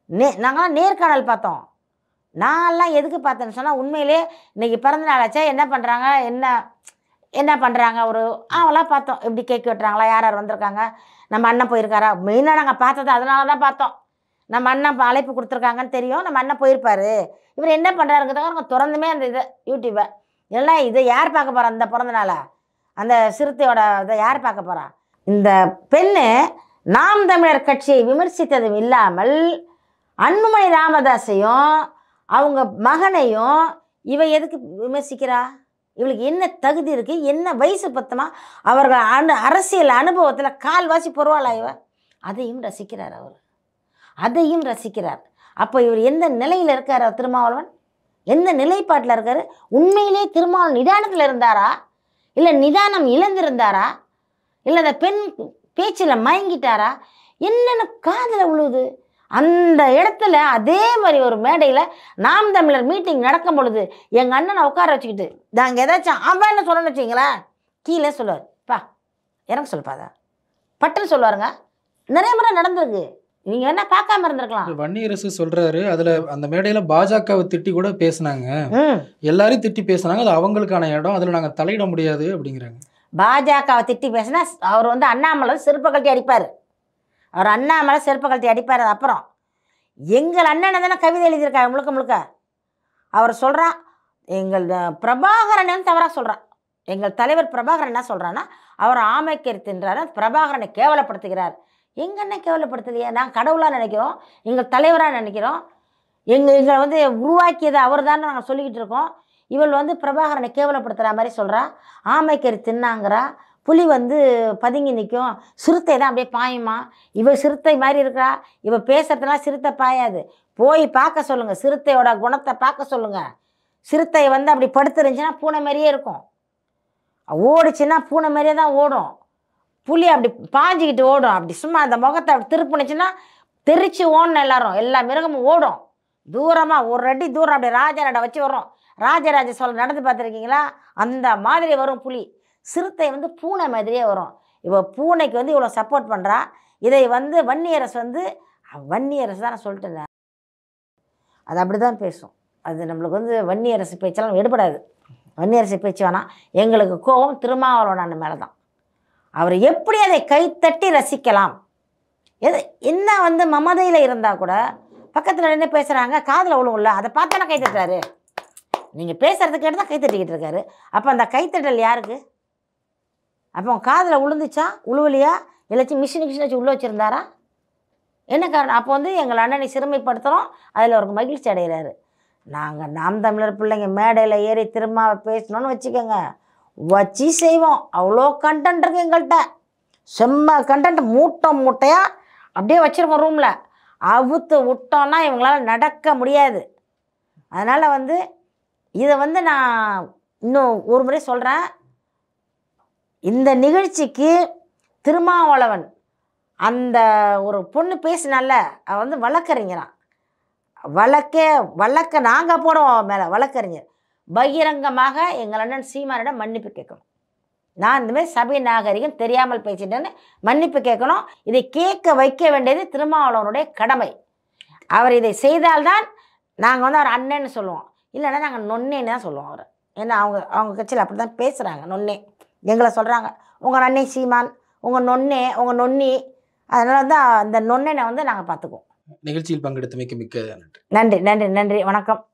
நே நாங்களாம் நேர்காணல் பார்த்தோம். நான்லாம் எதுக்கு பார்த்தேன்னு சொன்னால் உண்மையிலே இன்னைக்கு பிறந்த நாளாச்சா என்ன பண்ணுறாங்க என்ன என்ன பண்ணுறாங்க ஒரு அவங்களாம் பார்த்தோம். எப்படி கேக் வெட்டுறாங்களா யார் யார் வந்திருக்காங்க நம்ம அண்ணன் போயிருக்காரா? மெயினாக நாங்கள் பார்த்தது அதனால தான் பார்த்தோம். நம்ம அண்ணன் அழைப்பு கொடுத்துருக்காங்கன்னு தெரியும். நம்ம அண்ணன் போயிருப்பாரு. இவர் என்ன பண்ணுறாருங்கிறதுக்காக திறந்துமே அந்த இதை யூடியூப்பை எல்லாம் இதை யார் பார்க்க போகிறா இந்த பிறந்த நாளை அந்த சிறுத்தையோட இதை யார் பார்க்க போகிறா இந்த பெண்ணு நாம் தமிழர் கட்சியை விமர்சித்ததும் இல்லாமல் அன்புமணி ராமதாஸையும் அவங்க மகனையும் இவ எதுக்கு விமர்சிக்கிறா? இவளுக்கு என்ன தகுதி இருக்குது என்ன வயசு பத்தமாக அவர்கள் அனு அரசியல் அனுபவத்தில் கால்வாசி பொருவாளா இவ? அதையும் ரசிக்கிறார் அவர். அதையும் ரசிக்கிறார். அப்போ இவர் எந்த நிலையில் இருக்கார் திருமாவளவன்? எந்த நிலைப்பாட்டில் இருக்காரு? உண்மையிலே திருமாவளவன் நிதானத்தில் இருந்தாரா? இல்லை நிதானம் இழந்திருந்தாரா? இல்லை அந்த பெண் பேச்சில் மயங்கிட்டாரா? என்னென்ன காதில் உழுவுது? அந்த இடத்துல அதே மாதிரி ஒரு மேடையில் நாம் தமிழர் மீட்டிங் நடக்கும் பொழுது எங்கள் அண்ணனை உட்கார வச்சுக்கிட்டு நாங்கள் ஏதாச்சும் அவன் என்ன சொல்லணும்னு வச்சிங்களேன் கீழே சொல்லுவார் பா இறங்க சொல்லுப்பாதா பட்டுன்னு சொல்லுவாருங்க. நிறைய முறை நடந்திருக்கு. நீங்கள் என்ன பார்க்காம இருந்திருக்கலாம். வன்னியரசு சொல்றாரு அதுல அந்த மேடையில பாஜகவை திட்டி கூட பேசுனாங்க. எல்லாரையும் திட்டி பேசுனாங்க அது அவங்களுக்கான இடம் அதுல நாங்க தலையிட முடியாது அப்படிங்கிறாங்க. பாஜகவை திட்டி பேசினா அவர் வந்து அண்ணாமலை செருப்பை கழட்டி அடிப்பார். அவர் அண்ணாமலை செருப்பை கழட்டி அடிப்பார் அப்புறம். எங்கள் அண்ணனை தானே கவிதை எழுதியிருக்காரு முழுக்க முழுக்க. அவர் சொல்கிறான் எங்கள் பிரபாகரன் வந்து தவறாக சொல்கிறான் எங்கள் தலைவர் பிரபாகரன் என்ன சொல்கிறான்னா அவர் ஆமைக்கறி தின்றாரு பிரபாகரனை கேவலப்படுத்துகிறார். எங்கள் அண்ணன் கேவலப்படுத்தலையே நான் கடவுளாக நினைக்கிறோம். எங்கள் தலைவராக நினைக்கிறோம். எங்கள் எங்களை வந்து உருவாக்கியது அவர் தான் நாங்கள் சொல்லிக்கிட்டு இருக்கோம். இவள் வந்து பிரபாகரனை கேவலப்படுத்துகிற மாதிரி சொல்கிறா ஆமைக்கறி தின்னாங்கிறா. புலி வந்து பதுங்கி நிற்கும் சிறுத்தை தான் அப்படியே பாயுமா? இவ சிறுத்தை மாதிரி இருக்கிறா இவ பேசுறதுனால சிறுத்தை பாயாது. போய் பார்க்க சொல்லுங்கள் சிறுத்தையோட குணத்தை பார்க்க சொல்லுங்கள் சிறுத்தை வந்து அப்படி படுத்துருந்துச்சுன்னா பூனை மாதிரியே இருக்கும். ஓடிச்சுன்னா பூனை மாதிரியே தான் ஓடும். புலி அப்படி பாஞ்சிக்கிட்டு ஓடும். அப்படி சும்மா அந்த முகத்தை அப்படி திருப்புனுச்சுன்னா தெரிச்சு ஓடணும் எல்லாரும். எல்லா மிருகமும் ஓடும். தூரமாக ஒரு அடி தூரம் அப்படி ராஜாரோட வச்சு வரும். ராஜராஜ சோழன் நடந்து பார்த்துருக்கீங்களா? அந்த மாதிரி வரும் புலி. சிறுத்தை வந்து பூனை மாதிரியே வரும். இப்போ பூனைக்கு வந்து இவ்வளோ சப்போர்ட் பண்ணுறா இதை வந்து வன்னியரசு வந்து வன்னியரசு தான் நான் சொல்லிட்டேன் அது அப்படி தான் பேசும். அது நம்மளுக்கு வந்து வன்னியரசு பேச்செல்லாம் எடுபடாது. வன்னியரசு பேச்சு வேணாம். எங்களுக்கு கோபம் திருமாவளவன் அண்ணன் மேலே தான் அவர் எப்படி அதை கைத்தட்டி ரசிக்கலாம்? எது என்ன வந்து மமதையில் இருந்தால் கூட பக்கத்தில் நின்று பேசுகிறாங்க காதில் விழுவும்ல அதை பார்த்தானே கைத்தட்டாரு நீங்கள் பேசுகிறதுக்கு கேட்டு தான் கைத்தட்டிக்கிட்டு இருக்காரு. அப்போ அந்த கைத்தட்டல் யாருக்கு? அப்போ காதில் விழுந்துச்சா உழுவலையா? இல்லாச்சும் மிஷின் மிஷின் வச்சு உள்ளே வச்சுருந்தாரா? என்ன காரணம்? அப்போ வந்து எங்கள் அண்ணனை சிறுமைப்படுத்துகிறோம் அதில் அவருக்கு மகிழ்ச்சி அடைகிறாரு நாங்கள் நாம் தமிழர் பிள்ளைங்க மேடையில் ஏறி திரும்ப பேசணும்னு வச்சுக்கோங்க. வச்சு செய்வோம். அவ்வளோ கண்டென்ட் இருக்குது எங்கள்கிட்ட செம்ம கண்டென்ட் மூட்டை மூட்டையாக அப்படியே வச்சுருக்கோம் ரூமில் அவுத்து விட்டோன்னா இவங்களால நடக்க முடியாது. அதனால் வந்து இதை வந்து நான் இன்னும் ஒரு முறை சொல்கிறேன் இந்த நிகழ்ச்சிக்கு திருமாவளவன் அந்த ஒரு பொண்ணு பேசினால அவன் வந்து வழக்கறிஞரான் வழக்கே வழக்க நாங்கள் போடுவோம் மேலே வழக்கறிஞர். பகிரங்கமாக எங்கள் அண்ணன் சீமானிடம் மன்னிப்பு கேட்கணும். நான் இந்த மாதிரி சபை நாகரிகம் தெரியாமல் பேசிட்டேன்னு மன்னிப்பு கேட்கணும். இதை கேட்க வைக்க வேண்டியது திருமாவளவனுடைய கடமை. அவர் இதை செய்தால்தான் நாங்கள் வந்து அவர் அண்ணன்னு சொல்லுவோம். இல்லைன்னா நாங்கள் நொன்னேன்னு தான் சொல்லுவோம் அவர். ஏன்னா அவங்க அவங்க கட்சியில் அப்படி தான் பேசுகிறாங்க நொன்னே. எங்களை சொல்கிறாங்க உங்கள் அண்ணே சீமான் உங்கள் நொன்னே உங்கள் நொன்னி. அதனால வந்து அந்த நொன்னனை வந்து நாங்கள் பார்த்துக்குவோம். நிகழ்ச்சியில் பங்கெடுத்தமைக்கு மிக்க நன்றி. நன்றி நன்றி நன்றி. வணக்கம்.